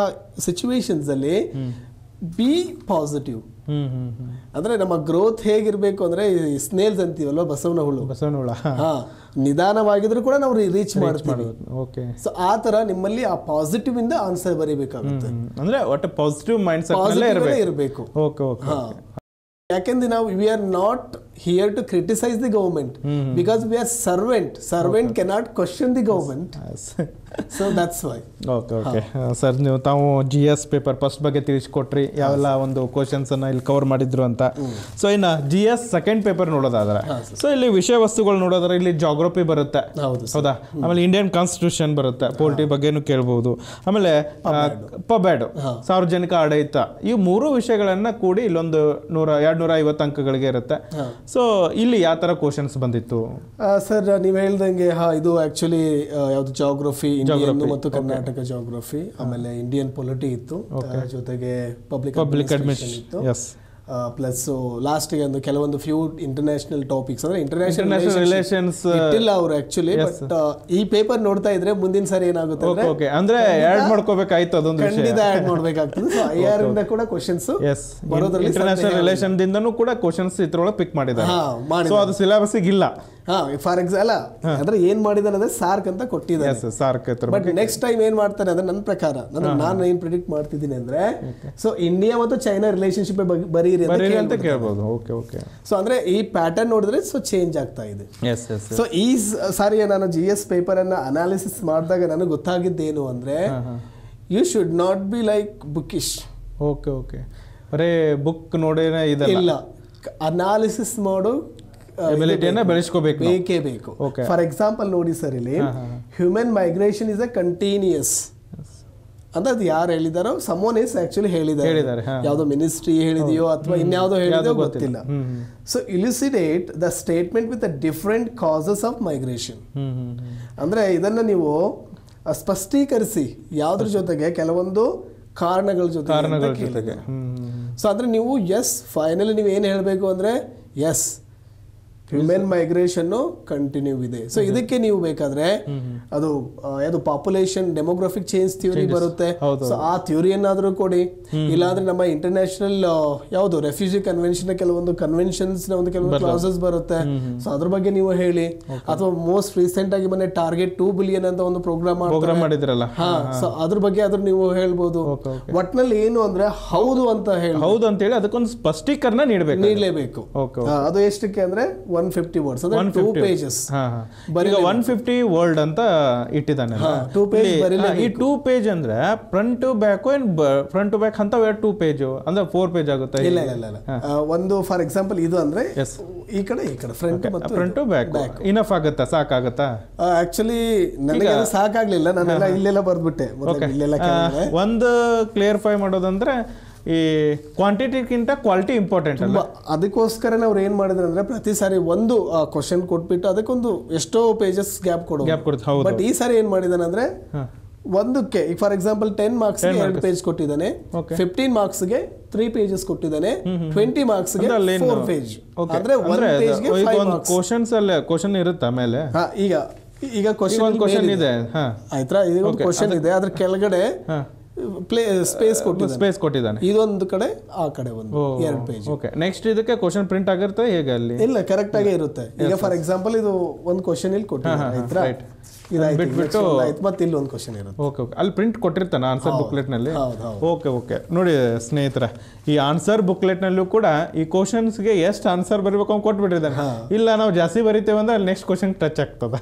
ಸಿಚುವೇಶನ್ಸ್ ಅಲ್ಲಿ ಬಿ ಪಾಸಿಟಿವ್ ಅಂದ್ರೆ ನಮ್ಮ ಗ್ರೋತ್ ಹೇಗಿರ್ಬೇಕು ಅಂದ್ರೆ ಸ್ನೇಲ್ಸ್ ಅಂತೀವಲ್ವ ಬಸವನ ಹುಳು? ಬಸವನಹುಳ ಹಾ ನಿಧಾನವಾಗಿದ್ರು ಕೂಡ ನಾವು ರೀಚ್ ಮಾಡ್ತೀವಿ. ಓಕೆ ಸೊ ಆ ತರ ನಿಮ್ಮಲ್ಲಿ ಆ ಪಾಸಿಟಿವ್ ಇಂದ ಆನ್ಸರ್ ಬರೀಬೇಕಾಗುತ್ತೆ. ಅಂದ್ರೆ ಒಟ್ಟು ಪಾಸಿಟಿವ್ ಮೈಂಡ್ ಸೆಟ್ ಇರಬೇಕು. ಓಕೆ ಓಕೆ ಯಾಕೆಂದ್ರೆ ನಾವು we are not here to criticise the government because we are servant servant cannot question the government so that's why okay okay sir ನೀವು ತಾವು ಜಿ ಎಸ್ ಪೇಪರ್ ಫಸ್ಟ್ ಬಗ್ಗೆ ತಿಳಿಸ್ಕೊಟ್ರಿ. ಯಾವೆಲ್ಲ ಒಂದು questions ಅನ್ನ ಇಲ್ಲಿ ಕವರ್ ಮಾಡಿದ್ರು ಅಂತ. ಸೊ ಇನ್ನು ಜಿ ಎಸ್ ಸೆಕೆಂಡ್ ಪೇಪರ್ ನೋಡೋದಾದ್ರೆ. ಸೊ ಇಲ್ಲಿ ವಿಷಯ ವಸ್ತುಗಳು ನೋಡೋದ್ರೆ ಇಲ್ಲಿ ಜಾಗ್ರಫಿ ಬರುತ್ತೆ. ಹೌದು ಹೌದಾ? ಆಮೇಲೆ ಇಂಡಿಯನ್ ಕಾನ್ಸ್ಟಿಟ್ಯೂಷನ್ ಬರುತ್ತೆ. ಪೋಲ್ಟ್ರಿ ಬಗ್ಗೆನೂ ಕೇಳ್ಬೋದು. ಆಮೇಲೆ ಪಬ್ಯಾಡ್ ಸಾರ್ವಜನಿಕ ಆಡಳಿತ. ಈ ಮೂರು ವಿಷಯಗಳನ್ನ ಕೂಡಿ ಇಲ್ಲೊಂದು ನೂರ ಎರಡು ನೂರ ಐವತ್ತು ಅಂಕಗಳಿಗೆ ಇರುತ್ತೆ. ಸೊ ಇಲ್ಲಿ ಯಾವ ಥರ ಕ್ವಶನ್ಸ್ ಬಂದಿತ್ತು? ಸರ್ ನೀವು ಹೇಳ್ದಂಗೆ ಹಾ ಇದು ಆಕ್ಚುಲಿ ಯಾವುದು ಜಾಗ್ರಫಿ ಇಂಡಿಯನ್ ಮತ್ತು ಕರ್ನಾಟಕ ಜಾಗ್ರಫಿ ಆಮೇಲೆ ಇಂಡಿಯನ್ ಪೊಲಿಟಿ ಇತ್ತು. ಜೊತೆಗೆ ಪಬ್ಲಿಕ್ ಪಬ್ಲಿಕ್ ಅಡ್ಮಿಷನ್ ಇತ್ತು. ಪ್ಲಸ್ ಲಾಸ್ಟಿಗೆ ಒಂದು ಕೆಲವೊಂದು ಫ್ಯೂ ಇಂಟರ್ನ್ಯಾಷನಲ್ ಟಾಪಿಕ್ಸ್ ಅಂದ್ರೆ ಇಂಟರ್ನ್ಯಾಷನಲ್ ರಿಲೇಷನ್ಸ್ ಇಲ್ಲ ಅವರು ಆಕ್ಚುಲಿ ಬಟ್ ಈ ಪೇಪರ್ ನೋಡ್ತಾ ಇದ್ರೆ ಮುಂದಿನ ಸಾರಿ ಏನಾಗುತ್ತೆ ಓಕೆ ಅಂದ್ರೆ ಆ್ಯಡ್ ಮಾಡ್ಕೋಬೇಕಾಯ್ತು ಅದೊಂದು ಖಂಡಿತ ಆಡ್ ಮಾಡ್ಬೇಕಾಗ್ತದೆ. ಸೊ ಐ ಆರ್ ಇಂದ ಕೂಡ ಕ್ವಶನ್ಸ್ ಎಸ್ ಬರೋದ್ರಲ್ಲಿ ಇಂಟರ್ನ್ಯಾಷನಲ್ ರಿಲೇಷನ್ ದಿಂದನೂ ಕೂಡ ಕ್ವಶನ್ಸ್ ಇದ್ರೊಳಗೆ ಪಿಕ್ ಮಾಡಿದ್ದಾರೆ. ಸೊ ಅದು ಸಿಲೆಬಸ್ಸಿಗೆ ಇಲ್ಲ. ಹಾ ಫಾರ್ ಎಕ್ಸಾಂಪಲ್ ಅಂದ್ರೆ ಏನ್ ಮಾಡಿದಾನೆ ಅಂದ್ರೆ ಸಾರ್ಕ್ ಅಂತ ಕೊಟ್ಟಿದ್ದಾರೆ ಸಾರ್ಕ್ ಬಟ್ ನೆಕ್ಸ್ಟ್ ಟೈಮ್ ಏನ್ ಮಾಡ್ತಾರೆ ಅಂದ್ರೆ ನನ್ನ ಪ್ರಕಾರ ನಾನು ನಾನು ಏನ್ ಪ್ರಿಡಿಕ್ಟ್ ಮಾಡ್ತಿದ್ದೀನಿ ಅಂದ್ರೆ ಸೊ ಇಂಡಿಯಾ ಮತ್ತು ಚೈನಾ ರಿಲೇಶನ್ಶಿಪ್ ಬರೀರಿ ಅಂತ ಕೇಳ್ಬೋದು. ಓಕೆ ಓಕೆ ಸೊ ಅಂದ್ರೆ ಈ ಪ್ಯಾಟರ್ನ್ ನೋಡಿದ್ರೆ ಸೊ ಚೇಂಜ್ ಆಗ್ತಾ ಇದೆ. ಸೊ ಈ ಸಾರಿ ನಾನು ಜಿ ಎಸ್ ಪೇಪರ್ ಅನ್ನ ಅನಾಲಿಸಿಸ್ ಮಾಡಿದಾಗ ನನಗೆ ಗೊತ್ತಾಗಿದ್ದೇನು ಅಂದ್ರೆ you should not be like bookish okay okay ಬರೇ ಬುಕ್ ನೋಡೇನೆ ಇದೆ ಇಲ್ಲ. ಅನಾಲಿಸಿಸ್ ಮಾಡು ಬೆಳೆಸ್ಕೋಬೇಕು ಬೇಕೇ? ಬೇಕು ಫಾರ್ ಎಕ್ಸಾಂಪಲ್ ನೋಡಿ ಸರ್ ಇಲ್ಲಿ human migration is a continuous ಅಂದ್ರೆ ಅದು ಯಾರು ಹೇಳಿದಾರೋ ಸಮೋನ್ ಇಸ್ ಆಕ್ಚುಲಿ ಹೇಳಿದ್ದಾರೆ. ಯಾವ್ದೋ ಮಿನಿಸ್ಟ್ರಿ ಹೇಳಿದೆಯೋ ಅಥವಾ ಇನ್ಯಾವುದೋ ಹೇಳಿದೆಯೋ ಗೊತ್ತಿಲ್ಲ. So elucidate the statement with the different causes of migration. ಅಂದ್ರೆ ಇದನ್ನ ನೀವು ಸ್ಪಷ್ಟೀಕರಿಸಿ ಯಾವ್ದ್ರ ಜೊತೆಗೆ ಕೆಲವೊಂದು ಕಾರಣಗಳ ಜೊತೆ. ಸೊ ಅಂದ್ರೆ ನೀವು ಎಸ್ ಫೈನಲಿ ನೀವು ಏನು ಹೇಳಬೇಕು ಅಂದ್ರೆ ಎಸ್ ಹ್ಯೂಮನ್ ಮೈಗ್ರೇಷನ್ ಕಂಟಿನ್ಯೂ ಇದೆ. ಸೊ ಇದಕ್ಕೆ ನೀವು ಬೇಕಾದ್ರೆ ಅದು ಯಾವುದು ಪಾಪ್ಯುಲೇಷನ್ ಡೆಮೋಗ್ರಫಿಕ್ ಚೇಂಜ್ ಥಿಯರಿ ಬರುತ್ತೆ. ಸೊ ಆ ಥಿಯರಿಯನ್ನಾದ್ರೂ ಕೊಡಿ. ಇಲ್ಲಾಂದ್ರೆ ನಮ್ಮ ಇಂಟರ್ನ್ಯಾಷನಲ್ ಯಾವುದು ರೆಫ್ಯೂಜಿ ಕನ್ವೆನ್ಷನ್ ಕೆಲವೊಂದು ಕನ್ವೆನ್ಷನ್ಸ್ನ ಒಂದು ಕೆಲವೊಂದು ಕ್ಲಾಸಸ್ ಬರುತ್ತೆ. ಸೊ ಅದ್ರ ಬಗ್ಗೆ ನೀವು ಹೇಳಿ. ಅಥವಾ ಮೋಸ್ಟ್ ರೀಸೆಂಟ್ ಆಗಿ ಮೊನ್ನೆ ಟಾರ್ಗೆಟ್ ಟೂ ಬಿಲಿಯನ್ ಅಂತ ಒಂದು ಪ್ರೋಗ್ರಾಮ್ ಪ್ರೋಗ್ರಾಮ್ ಮಾಡಿದ್ರಲ್ಲ. ಹಾ ಸೊ ಅದ್ರ ಬಗ್ಗೆ ಆದ್ರೂ ನೀವು ಹೇಳ್ಬೋದು. ಒಟ್ನಲ್ಲಿ ಏನು ಅಂದ್ರೆ ಹೌದು ಅಂತ ಹೇಳಿ. ಹೌದು ಅಂತ ಹೇಳಿ ಅದಕ್ಕೊಂದು ಸ್ಪಷ್ಟೀಕರಣ ನೀಡಬೇಕು ನೀಡಲೇಬೇಕು. ಅದು ಎಷ್ಟಕ್ಕೆ ಅಂದ್ರೆ ಒನ್ ಫಿಫ್ಟಿ ವರ್ಡ್ಸ್ ಅಂದ್ರೆ ಟೂ ಪೇಜಸ್ ಈಗ ಒನ್ ಫಿಫ್ಟಿ ವರ್ಡ್ ಅಂತ ಇಟ್ಟಿದ್ದಾನೆ ಟೂ ಪೇಜ್ ಈ ಟೂ ಪೇಜ್ ಅಂದ್ರೆ ಫ್ರಂಟ್ ಟು ಬ್ಯಾಕ್ ಏನ್ ಫ್ರಂಟ್ ಟು ಬ್ಯಾಕ್ ಅಂತ ಟೂ ಪೇಜ್ ಅಂದ್ರೆ ಫೋರ್ ಪೇಜ್ ಆಗುತ್ತೆ ಇಲ್ಲ ಇಲ್ಲ? ಇಲ್ಲ ಒಂದು ಫಾರ್ ಎಕ್ಸಾಂಪಲ್ ಇದು ಅಂದ್ರೆ. ಈ ಕಡೆ ಈ ಕಡೆ ಫ್ರಂಟ್ ಮತ್ತು ಫ್ರಂಟ್ ಟು ಬ್ಯಾಕ್ ಇನಫ್ ಆಗುತ್ತಾ? ಸಾಕಾಗುತ್ತಾ? ಆಕ್ಚುಲಿ ನನಗೆ ಸಾಕಾಗ್ಲಿಲ್ಲ ನಾನೆಲ್ಲ ಇಲ್ಲೆಲ್ಲ ಬರ್ದ್ಬಿಟ್ಟೆ. ಇಲ್ಲೆಲ್ಲ. ಒಂದು ಕ್ಲಿಯರ್ಫೈ ಮಾಡೋದಂದ್ರೆ ಈ ಕ್ವಾಂಟಿಟಿಗಿಂತ ಕ್ವಾಲಿಟಿ ಇಂಪಾರ್ಟೆಂಟ್ ಅಲ್ಲ? ಅದಕ್ಕೋಸ್ಕರನೇ ಅವ್ರು ಏನು ಮಾಡಿದ್ರು ಅಂದ್ರೆ ಪ್ರತಿ ಸಾರಿ ಒಂದು ಕ್ವಶನ್ ಕೊಟ್ಬಿಟ್ಟು ಅದಕ್ಕೊಂದು ಎಷ್ಟೋ ಪೇಜಸ್ ಗ್ಯಾಪ್ ಕೊಡೋ ಗ್ಯಾಪ್ ಬಟ್ ಈ ಸಾರಿ ಏನು ಮಾಡಿದಾನೆ ಅಂದರೆ ಒಂದಕ್ಕೆ ಈಗ ಫಾರ್ ಎಕ್ಸಾಂಪಲ್ ಟೆನ್ ಮಾರ್ಕ್ಸ್ ಎರಡು ಪೇಜ್ ಕೊಟ್ಟಿದ್ದಾನೆ. ಫಿಫ್ಟೀನ್ ಮಾರ್ಕ್ಸ್ಗೆ ತ್ರೀ ಪೇಜಸ್ ಕೊಟ್ಟಿದ್ದಾನೆ. ಟ್ವೆಂಟಿ ಮಾರ್ಕ್ಸ್ಗೆ ಫೋರ್ ಪೇಜ್. ಅಂದ್ರೆ ಪೇಜ್ಗೆ ಒಂದು ಮಾರ್ಕ್ಸ್ ಕ್ವಶನ್ಸ್ ಅಲ್ಲೇ ಕ್ವಶನ್ ಇರುತ್ತೆ ಆಮೇಲೆ ಈಗ ಈಗ ಕ್ವಶನ್ ಕ್ವಶನ್ ಇದೆ ಆಯ್ತಾ? ಈಗ ಒಂದು ಕ್ವಶನ್ ಇದೆ. ಅದ್ರ ಕೆಳಗಡೆ ಪ್ಲೇ ಸ್ಪೇಸ್ ಕೊಟ್ಟಿದ್ದಾನೆ. ಸ್ಪೇಸ್ ಕೊಟ್ಟಿದ್ದಾನೆ. ಇದೊಂದು ಕಡೆ ಆ ಕಡೆ ಒಂದು ಎರಡು ಪೇಜ್ ಓಕೆ ನೆಕ್ಸ್ಟ್ ಇದಕ್ಕೆ ಕ್ವಶನ್ ಪ್ರಿಂಟ್ ಆಗಿರುತ್ತೆ ಹೇಗೆ ಅಲ್ಲಿ? ಇಲ್ಲ ಕರೆಕ್ಟ್ ಆಗೇ ಇರುತ್ತೆ. ಈಗ ಫಾರ್ ಎಕ್ಸಾಂಪಲ್ ಇದು ಒಂದು ಕ್ವಶನ್ ಇಲ್ಲಿ ಕೊಟ್ಟಿದ್ದಾರೆ ರೈಟ್ ಬಿಟ್ಬಿಟ್ಟು- ಮತ್ತೆ ಇಲ್ಲಿ ಒಂದು ಕ್ವಶನ್ ಇರುತ್ತೆ. ಓಕೆ ಓಕೆ ಅಲ್ಲಿ ಪ್ರಿಂಟ್ ಕೊಟ್ಟಿರ್ತಾನೆ ಆನ್ಸರ್ ಬುಕ್ಲೆಟ್ನಲ್ಲಿ ಓಕೆ ಓಕೆ ನೋಡಿ ಸ್ನೇಹಿತರೆ ಈ ಆನ್ಸರ್ ಬುಕ್ಲೆಟ್ನಲ್ಲೂ ಕೂಡ ಈ ಕ್ವಶನ್ಸ್ಗೆ ಎಷ್ಟು ಆನ್ಸರ್ ಬರಬೇಕು ಅಂತ ಕೊಟ್ಬಿಟ್ಟಿದ್ದಾನೆ. ಇಲ್ಲ ನಾವು ಜಾಸ್ತಿ ಬರಿತೇವೆ ಅಂದ್ರೆ ಅಲ್ಲಿ ನೆಕ್ಸ್ಟ್ ಕ್ವಶನ್ ಟಚ್ ಆಗ್ತದೆ.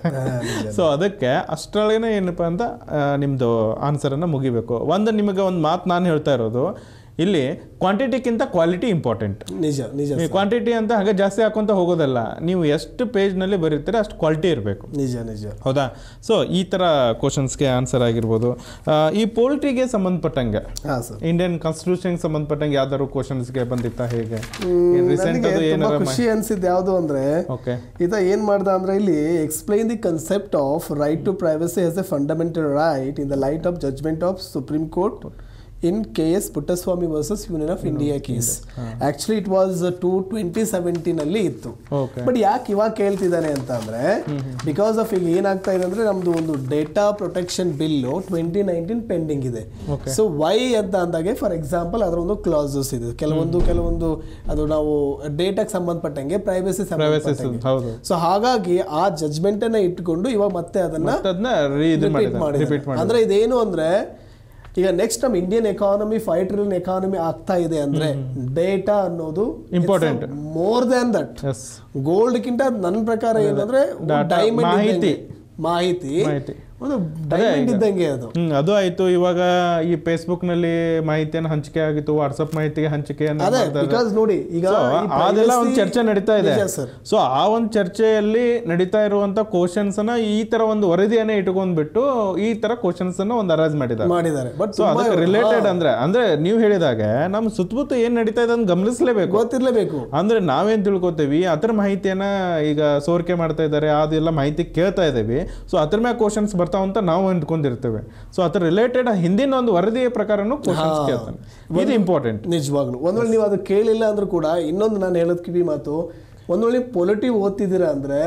ಸೊ ಅದಕ್ಕೆ ಅಷ್ಟರೊಳಗೇನೆ ಏನಪ್ಪ ಅಂತ ನಿಮ್ದು ಆನ್ಸರ್ ಅನ್ನ ಮುಗಿಬೇಕು. ಒಂದು ನಿಮಗೆ ಒಂದು ಮಾತು ನಾನು ಹೇಳ್ತಾ ಇರೋದು. ಇಲ್ಲಿ ಕ್ವಾಂಟಿಟಿಗಿಂತ ಕ್ವಾಲಿಟಿ ಇಂಪಾರ್ಟೆಂಟ್ ನಿಜ ನಿಜ ಕ್ವಾಂಟಿಟಿ ಅಂತ ಹಾಗೆ ಜಾಸ್ತಿ ಹಾಕೊಂತ ಹೋಗೋದಲ್ಲ ನೀವು ಎಷ್ಟು ಪೇಜ್ನಲ್ಲಿ ಬರೀತೀರ ಅಷ್ಟು ಕ್ವಾಲಿಟಿ ಇರಬೇಕು. ನಿಜ ನಿಜ. ಹೌದಾ? ಸೊ ಈ ಥರ ಕ್ವಶನ್ಸ್ಗೆ ಆನ್ಸರ್ ಆಗಿರ್ಬೋದು. ಈ ಪೋಲ್ಟ್ರಿಗೆ ಸಂಬಂಧಪಟ್ಟಂಗೆ ಹಾ ಸರ್ ಇಂಡಿಯನ್ ಕಾನ್ಸ್ಟಿಟ್ಯೂಷನ್ಗೆ ಸಂಬಂಧಪಟ್ಟಂಗೆ ಯಾವ್ದಾದ್ರು ಕ್ವಶನ್ಸ್ಗೆ ಬಂದಿತ್ತಾ ಹೇಗೆ? ಖುಷಿ ಅನ್ಸಿದ್ದು ಯಾವುದು ಅಂದ್ರೆ ಓಕೆ ಈತ ಏನು ಮಾಡ್ದ ಅಂದ್ರೆ ಇಲ್ಲಿ explain the concept of right to privacy as a fundamental right in the light of judgment of supreme court in S Puttaswamy versus union of India case actually it was to twenty seventeen ಅಲ್ಲಿ ಇತ್ತು. But ಯಾಕೆ ಇವಾಗ ಕೇಳ್ತಿದ್ದಾನೆ ಅಂತ ಅಂದ್ರೆ because of ಈಗ ಏನಾಗ್ತಾ ಇದೆ ಅಂದ್ರೆ ನಮ್ದು ಒಂದು data protection bill twenty nineteen pending ಇದೆ. ಸೊ ವೈ ಅಂತ ಅಂದಾಗೆ ಫಾರ್ ಎಕ್ಸಾಂಪಲ್ ಅದರ ಒಂದು ಕ್ಲಾಸಸ್ ಇದೆ. ಕೆಲವೊಂದು ಕೆಲವೊಂದು ಅದು ನಾವು ಡೇಟಾಗೆ ಸಂಬಂಧಪಟ್ಟಂಗೆ ಪ್ರೈವಸಿ ಸೊ ಹಾಗಾಗಿ ಆ ಜಜ್ಮೆಂಟ್ ಅನ್ನ ಇಟ್ಕೊಂಡು ಇವಾಗ ಮತ್ತೆ ಅದನ್ನ ಅಂದ್ರೆ ಇದೇನು ಅಂದ್ರೆ ಈಗ ನೆಕ್ಸ್ಟ್ ನಮ್ಮ Indian economy five trillion economy ಆಗ್ತಾ ಇದೆ ಅಂದ್ರೆ ಡೇಟಾ ಅನ್ನೋದು important more than that as gold ಕಿಂತ ನನ್ನ ಪ್ರಕಾರ ಏನಂದ್ರೆ ಡೈಮಂಡ್. ಮಾಹಿತಿ. ಮಾಹಿತಿ. ಒಂದು ಡೈಮಂಡ್ ಇದ್ದಂಗೆ ಅದು. ಅದು ಆಯ್ತು. ಇವಾಗ ಈ ಫೇಸ್ಬುಕ್ನಲ್ಲಿ ಮಾಹಿತಿಯನ್ನು ಹಂಚಿಕೆ ಆಗಿತ್ತು ವಾಟ್ಸ್ಆಪ್ ಮಾಹಿತಿಗೆ ಹಂಚಿಕೆಯನ್ನು ಬಿಕಾಸ್ ನೋಡಿ ಈಗ ಅದೆಲ್ಲ ಒಂದು ಚರ್ಚೆ ನಡೀತಾ ಇದೆ. ಸೊ ಆ ಒಂದು ಚರ್ಚೆಯಲ್ಲಿ ನಡೀತಾ ಇರುವಂತ ಕ್ವಶನ್ಸ್ನ ಈ ತರ ಒಂದು ವರದಿಯನ್ನ ಇಟ್ಕೊಂಡ್ಬಿಟ್ಟು ಈ ತರ ಕ್ವಶನ್ಸ್ ಅನ್ನ ಒಂದು ಅರೇಂಜ್ ಮಾಡಿದ್ದಾರೆ. ಮಾಡಿದ್ದಾರೆ. ಬಟ್ ಸೊ ಅದಕ್ಕೆ ರಿಲೇಟೆಡ್ ಅಂದ್ರೆ ಅಂದ್ರೆ ನೀವು ಹೇಳಿದಾಗ ನಮ್ಮ ಸುತ್ತಮುತ್ತ ಏನ್ ನಡೀತಾ ಇದೆ ಅಂತ ಗಮನಿಸಲೇಬೇಕು. ಗೊತ್ತಿರಲೇಬೇಕು. ಅಂದ್ರೆ ನಾವೇನ್ ತಿಳ್ಕೊತೀವಿ ಅದ್ರ ಮಾಹಿತಿಯನ್ನ ಈಗ ಸೋರಿಕೆ ಮಾಡ್ತಾ ಇದ್ದಾರೆ ಅದೆಲ್ಲ ಮಾಹಿತಿ ಕೇಳ್ತಾ ಇದ್ದೀವಿ. ಸೊ ಅದ್ರ ಮ್ಯಾಗ ಕ್ವಶನ್ಸ್ ಬರ್ತಾವ ಅಂತ ನಾವು ಅಂದ್ಕೊಂಡಿರ್ತೇವೆ. ಸೊ ಅದ್ರ ರಿಲೇಟೆಡ್ ಹಿಂದಿನ ಒಂದು ವರದಿಯ ಪ್ರಕಾರನೂ ಕ್ವಶನ್ಸ್ ಕೇಳ್ತಾನೆ. ಇದು ಇಂಪಾರ್ಟೆಂಟ್ ನಿಜವಾಗ್ಲು. ಒಂದ್ ವೇಳೆ ನೀವು ಅದು ಕೇಳಿಲ್ಲ ಅಂದ್ರೂ ಕೂಡ ಇನ್ನೊಂದು ನಾನು ಹೇಳೋದು ಕಿವಿ ಮಾತು ಒಂದ್ ವೇಳೆ ಪೊಲಿಟಿವ್ ಓದ್ತಿದ್ದೀರಾ ಅಂದ್ರೆ